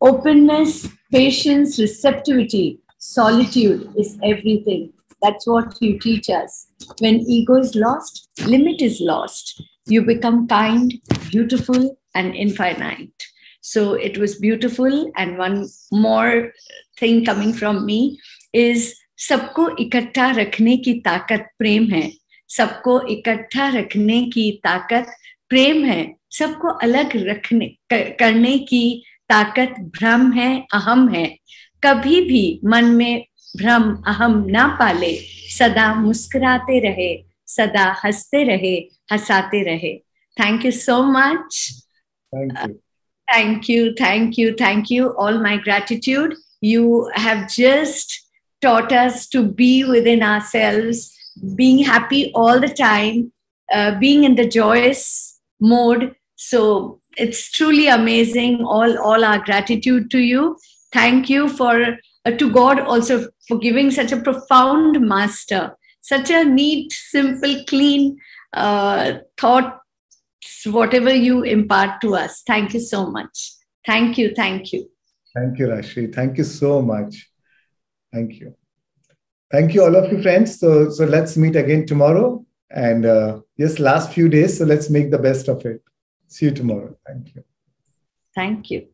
Openness, patience, receptivity, solitude is everything. That's what you teach us. When ego is lost, limit is lost. You become kind, beautiful, and infinite. So it was beautiful. And one more thing coming from me is सबको इकट्ठा रखने की ताकत प्रेम है सबको इकट्ठा रखने की ताकत प्रेम है सबको अलग रखने करने की ताकत भ्रम है अहम है। कभी भी मन में भ्रम अहम ना पाले सदा मुस्कुराते रहे सदा हँसते रहे हंसाते रहे। Thank you so much thank you thank you thank you all my gratitude you have just just taught us to be within ourselves being happy all the time uh, being in the joyous mode. So it's truly amazing. All all our gratitude to you. Thank you for uh, to god also for giving such a profound master such a neat simple clean uh, thought whatever you impart to us. Thank you so much. Thank you. Thank you. Thank you, Rashri. Thank you so much. Thank you. Thank you, all of you, friends. So, so let's meet again tomorrow. And uh, yes, last few days. So let's make the best of it. See you tomorrow. Thank you. thank you